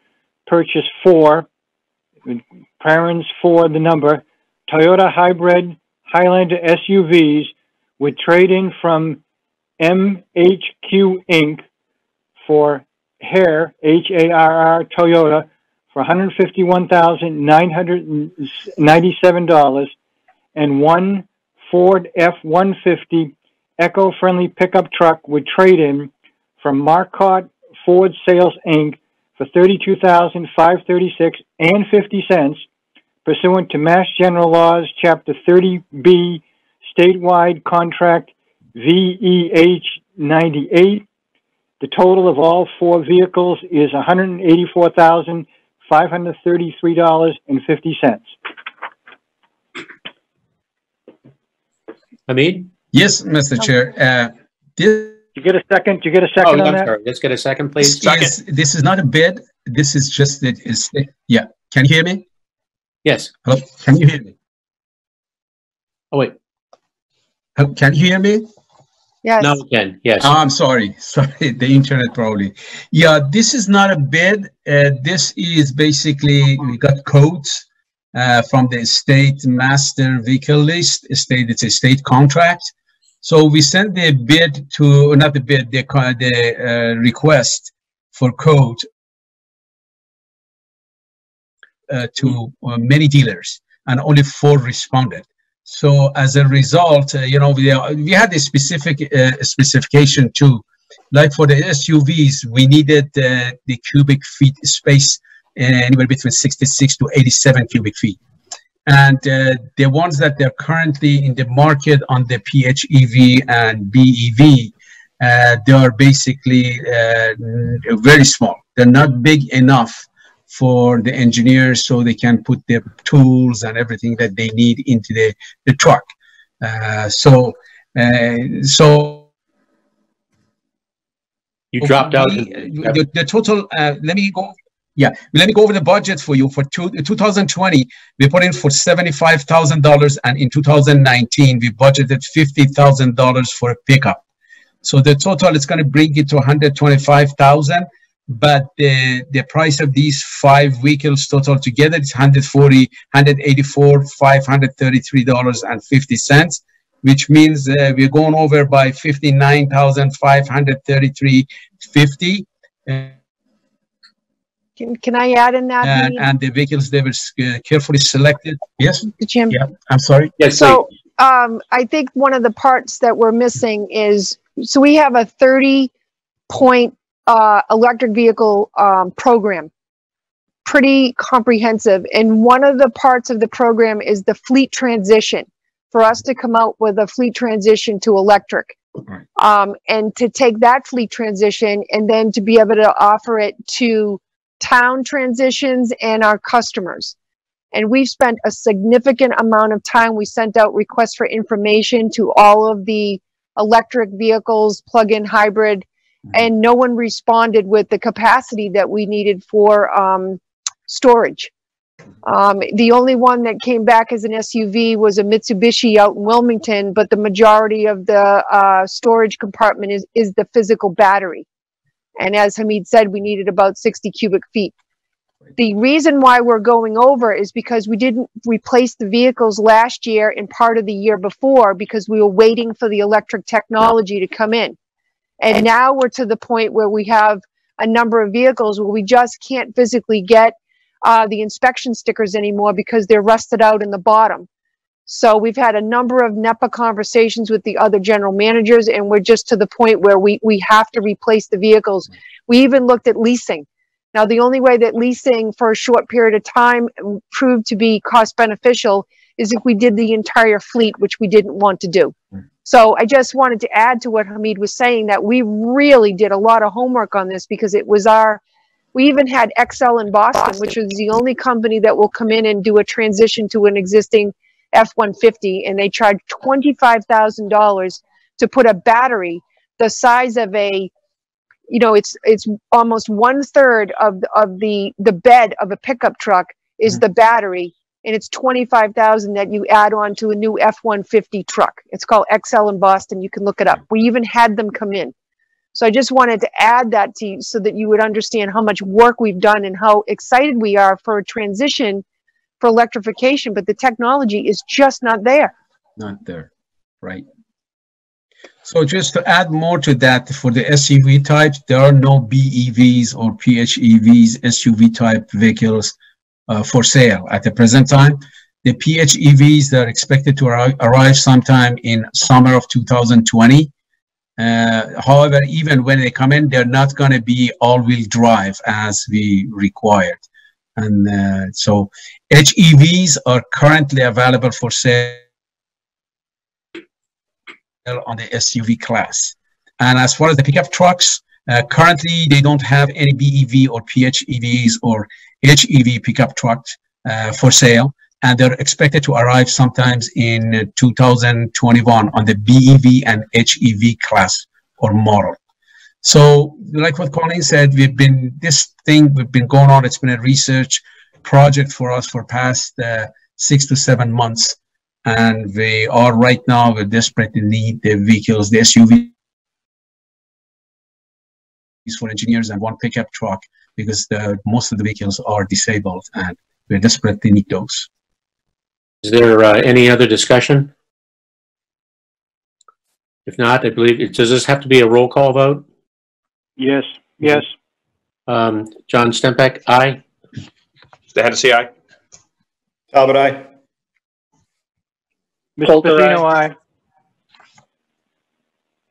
purchase four, parents for the number, Toyota hybrid Highlander SUVs with trade-in from MHQ Inc. for Harr, H-A-R-R Toyota for $151,997 and one Ford F-150 eco-friendly pickup truck with trade-in from Marcotte Ford Sales Inc. for 32,536 and 50 cents pursuant to Mass General Laws, Chapter thirty B, statewide contract VEH ninety-eight. The total of all four vehicles is one hundred and eighty-four thousand five hundred thirty-three dollars and fifty cents. Hamid? Yes, Mr. Chair. Uh, this, You get a second? You get a Oh, second on I'm that? sorry. Let's get a second, please. this is, this is not a bid. This is just that is yeah. Can you hear me? Yes. Hello. Can you hear me? Oh, wait. Hello? Can you hear me? Yes. Now we can, yes. Oh, I'm sorry. Sorry, the internet probably. Yeah, this is not a bid. Uh, this is basically we got codes uh, from the state master vehicle list. State it's a state contract. So we sent the bid to not the bid the co- the uh, request for code to uh, many dealers, and only four responded. So as a result, uh, you know, we, uh, we had a specific uh, specification too. Like for the SUVs, we needed uh, the cubic feet space uh, anywhere between 66 to 87 cubic feet. And uh, the ones that they're currently in the market on the PHEV and BEV, uh, they are basically uh, very small. They're not big enough for the engineers so they can put their tools and everything that they need into the, the truck. Uh, so, uh, so You dropped out. the, the total, uh, let me go, yeah, let me go over the budget for you. For two, 2020, we put in for $75,000 and in 2019, we budgeted $50,000 for a pickup. So the total is going to bring it to 125,000 but the the price of these five vehicles total together is 140 184 533 dollars and 50 cents which means uh, we're going over by 59,533.50 uh, Can, can I add in that? and, and the vehicles they were uh, carefully selected yes Mr. Chairman? yeah i'm sorry Yes, So, um, I think one of the parts that we're missing is, so we have a thirty point, uh, electric vehicle, um, program. Pretty comprehensive. And one of the parts of the program is the fleet transition. For us to come out with a fleet transition to electric. Right. Um, and to take that fleet transition and then to be able to offer it to town transitions and our customers. And we've spent a significant amount of time. We sent out requests for information to all of the electric vehicles, plug-in hybrid, and no one responded with the capacity that we needed for um, storage. Um, the only one that came back as an SUV was a Mitsubishi out in Wilmington, but the majority of the uh, storage compartment is, is the physical battery. And as Hamid said, we needed about 60 cubic feet. The reason why we're going over is because we didn't replace the vehicles last year and part of the year before because we were waiting for the electric technology to come in. And now we're to the point where we have a number of vehicles where we just can't physically get uh, the inspection stickers anymore because they're rusted out in the bottom. So we've had a number of NEPPA conversations with the other general managers, and we're just to the point where we, we have to replace the vehicles. We even looked at leasing. Now, the only way that leasing for a short period of time proved to be cost beneficial is if we did the entire fleet, which we didn't want to do. So I just wanted to add to what Hamid was saying that we really did a lot of homework on this because it was our, we even had XL in Boston, which was the only company that will come in and do a transition to an existing F-150, and they charge $25,000 to put a battery the size of a, you know, it's it's almost one third of the, of the the bed of a pickup truck is mm-hmm. the battery, and it's twenty five thousand that you add on to a new F one fifty truck. It's called XL in Boston. You can look it up. We even had them come in. So I just wanted to add that to you so that you would understand how much work we've done and how excited we are for a transition for electrification, but the technology is just not there. Not there, right? So just to add more to that, for the SUV type, there are no BEVs or PHEVs, SUV type vehicles for sale at the present time. The PHEVs that are expected to arri arrive sometime in summer of 2020. Uh, however, even when they come in, they're not going to be all-wheel drive as we required. And uh, so HEVs are currently available for sale on the SUV class. And as far as the pickup trucks, uh, currently they don't have any BEV or PHEVs or HEV pickup trucks uh, for sale. And they're expected to arrive sometimes in 2021 on the BEV and HEV class or model. So like what Colleen said, we've been, this thing we've been going on, it's been a research project for us for past uh, six to seven months. And we are right now, we desperately need the vehicles, the SUVs for engineers and one pickup truck because the, most of the vehicles are disabled and we're desperate to need those. Is there uh, any other discussion? If not, I believe, it, does this have to be a roll call vote? Yes, yes. Um, John Stempeck, aye. The Hennessy aye. Talbot, aye. Mr. Coulter, Pacino, aye.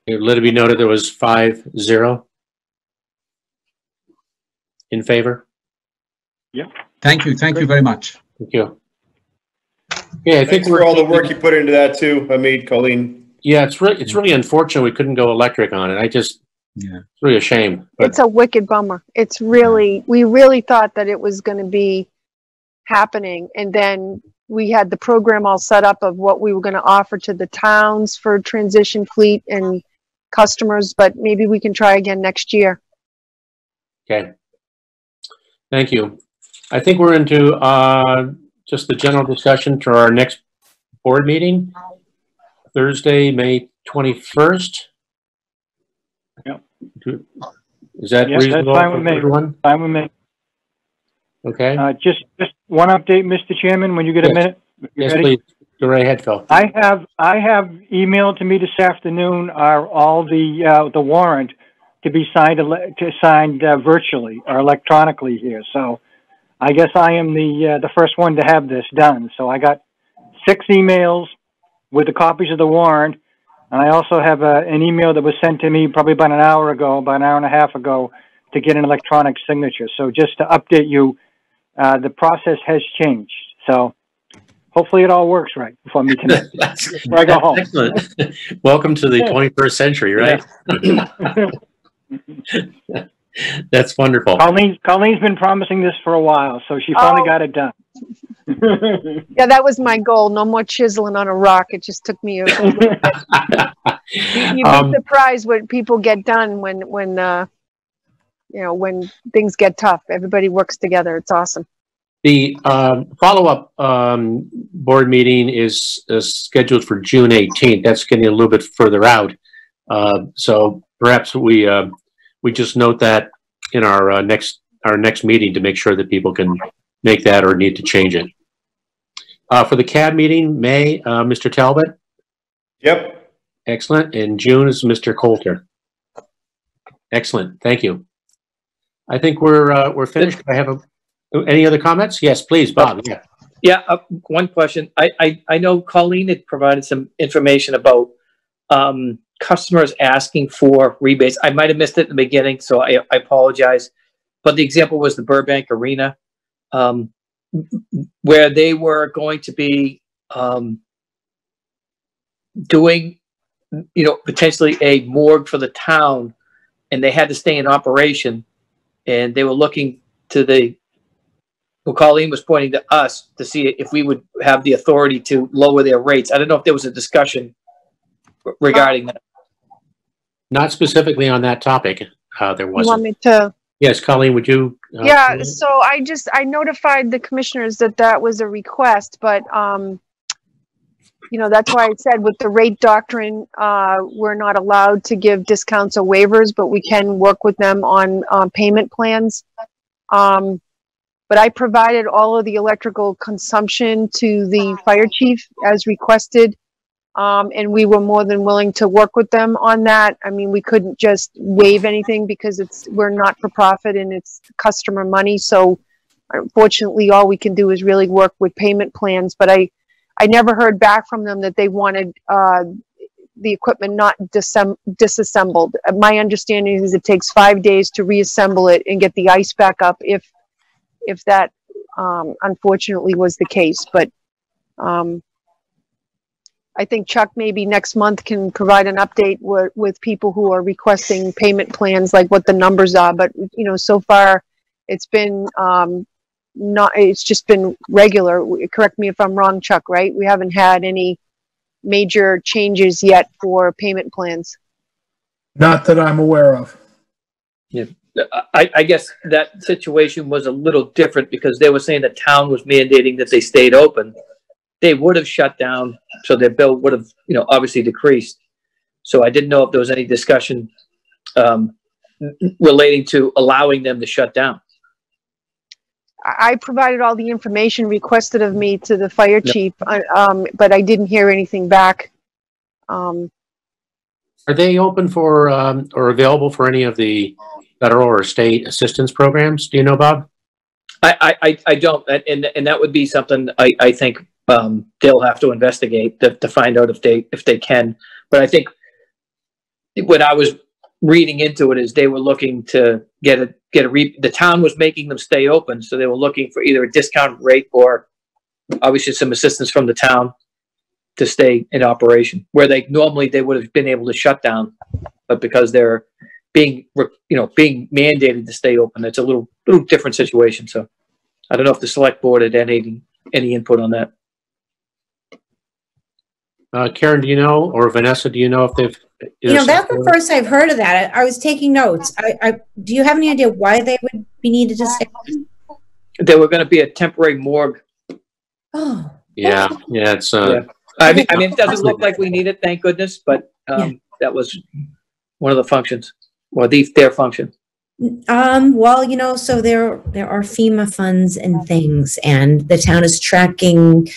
Let it be noted there was five zero in favor. Yeah. Thank you. Thank you very much. Thank you. Yeah, I think Thanks for all the work you put into that too, Hamid, Colleen. Yeah, it's really it's really unfortunate we couldn't go electric on it. I just yeah, it's really a shame. But It's a wicked bummer. It's really, we really thought that it was going to be happening. And then we had the program all set up of what we were going to offer to the towns for transition fleet and customers, but maybe we can try again next year. okay. Thank you. I think we're into uh, just the general discussion to our next board meeting, Thursday, May twenty first. Yep. Is that Yes, that's reasonable fine with for me. everyone? Fine with me. Okay. Uh, just, just one update, Mr. Chairman, when you get a minute. Yes, ready? please. Go right ahead, Phil. I have, I have emailed to me this afternoon are all the, uh, the warrant to be signed, to signed uh, virtually or electronically here. So I guess I am the, uh, the first one to have this done. So I got six emails with the copies of the warrant. And I also have a, an email that was sent to me probably about an hour ago, about an hour and a half ago, to get an electronic signature. So just to update you, uh, the process has changed. So hopefully it all works right for me tonight. Before I go home. Excellent. Welcome to the 21st century, right? That's wonderful. Colleen, Colleen's been promising this for a while, so she finally Oh. got it done. Yeah, that was my goal. No more chiseling on a rock. It just took me a, little bit. you'd be Um, surprised what people get done when, when, uh, you know, when things get tough. Everybody works together. It's awesome. The um, follow-up um, board meeting is, is scheduled for June 18th. That's getting a little bit further out. Uh, So perhaps we, uh, we just note that in our uh, next our next meeting to make sure that people can make that or need to change it. Uh, for the CAB meeting, May, uh, Mr. Talbot? Yep. Excellent. And June is Mr. Coulter. Excellent. Thank you. I think we're, uh, we're finished. I have a, any other comments? Yes, please, Bob. Yeah. Yeah, uh, one question. I, I, I know Colleen had provided some information about um, customers asking for rebates. I might have missed it in the beginning, so I, I apologize. But the example was the Burbank Arena, um, where they were going to be um, doing, you know, potentially a morgue for the town, and they had to stay in operation, and they were looking to the well, Colleen was pointing to us to see if we would have the authority to lower their rates. I don't know if there was a discussion regarding that. Not specifically on that topic. Uh, there You want wasn't. me to? Yes, Colleen, would you? uh, Yeah, so I just, I notified the commissioners that that was a request, but, um, you know, that's why I said with the rate doctrine, uh, we're not allowed to give discounts or waivers, but we can work with them on, um, payment plans. Um, but I provided all of the electrical consumption to the fire chief as requested. Um, and we were more than willing to work with them on that. I mean, we couldn't just waive anything because it's, we're not for profit and it's customer money. So unfortunately, all we can do is really work with payment plans, but I, I never heard back from them that they wanted, uh, the equipment not disassembled. Uh, My understanding is it takes five days to reassemble it and get the ice back up if, if that, um, unfortunately was the case, but, um, I think Chuck maybe next month can provide an update with, with people who are requesting payment plans, like what the numbers are, but, you know, so far, it's been, um, not, it's just been regular. Correct me if I'm wrong, Chuck, right? We haven't had any major changes yet for payment plans. Not that I'm aware of. Yeah, I, I guess that situation was a little different because they were saying the town was mandating that they stayed open. They would have shut down, so their bill would have, you know, obviously decreased. So I didn't know if there was any discussion um, relating to allowing them to shut down. I I provided all the information requested of me to the fire Yep. chief, I- um, but I didn't hear anything back. Um, Are they open for, um, or available for any of the federal or state assistance programs? Do you know, Bob? I, I, I, I don't, and- and, and that would be something I, I think, um, they'll have to investigate to, to find out if they, if they can. But I think what I was reading into it is they were looking to get a, get a re, the town was making them stay open, so they were looking for either a discount rate or obviously some assistance from the town to stay in operation, where they, normally they would have been able to shut down, but because they're being, you know, being mandated to stay open, it's a little, little different situation, so. I don't know if the select board had any, any input on that. Uh, Karen, do you know, or Vanessa, do you know if they've? You know, that's the first I've heard of that. I, I was taking notes. I, I, do you have any idea why they would be needed to stay? There were gonna be a temporary morgue. Oh, Yeah, yeah, it's, Yeah. uh, I mean, I mean, it doesn't look like we need it, thank goodness, but, um, that was one of the functions, or the, their function. Um, well, you know, so there there are FEMA funds and things, and the town is tracking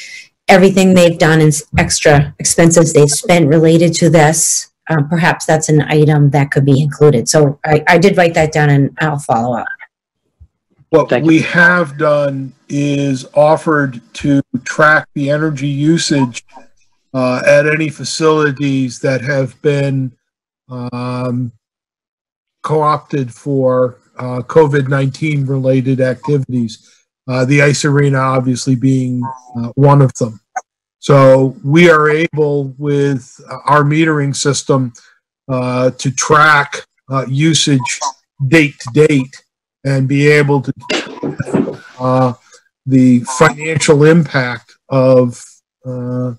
everything they've done and extra expenses they've spent related to this. Um, perhaps that's an item that could be included. So I, I did write that down and I'll follow up. What we have done is offered to track the energy usage uh, at any facilities that have been um, co-opted for uh, COVID-19 related activities. Uh, the ice arena obviously being uh, one of them. So we are able with our metering system uh, to track uh, usage date to date and be able to uh, the financial impact of uh,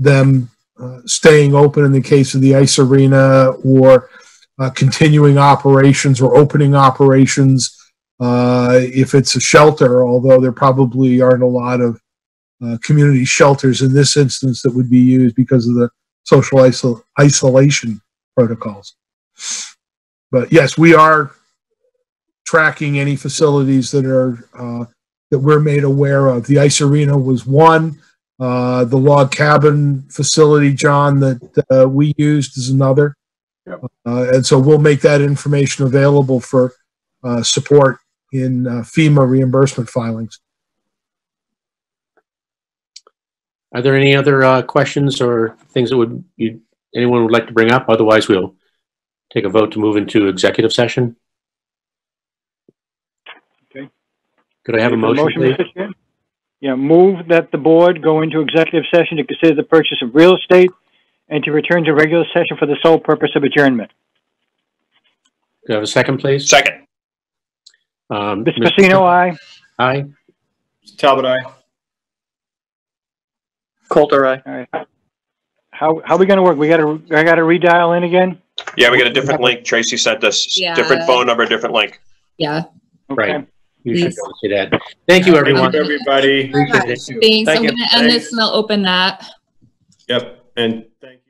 them uh, staying open in the case of the ice arena or uh, continuing operations or opening operations uh, if it's a shelter, although there probably aren't a lot of uh, community shelters in this instance that would be used because of the social isol- isolation protocols. But yes, we are tracking any facilities that are, uh, that we're made aware of. The ice arena was one. Uh, the log cabin facility, John, that, uh, we used is another. Uh, and so we'll make that information available for, uh, support in uh, FEMA reimbursement filings. Are there any other uh, questions or things that would you anyone would like to bring up? Otherwise, we'll take a vote to move into executive session. Okay. Could I have a motion, please? Mr. Chair? Yeah, move that the board go into executive session to consider the purchase of real estate and to return to regular session for the sole purpose of adjournment. Could I have a second, please? Second. Um, Mr. Pacino, aye. Aye. Talbot, aye. Coulter, aye. All right. How, how are we gonna work? We gotta, I gotta redial in again? Yeah, we got a different link. Tracy sent us, Yeah. different phone number, different link. Yeah. Right. You should go see that. Thank you, everyone. Everybody. Appreciate it. Thanks. Thank I'm you. gonna end this and I'll open that. Yep, and thank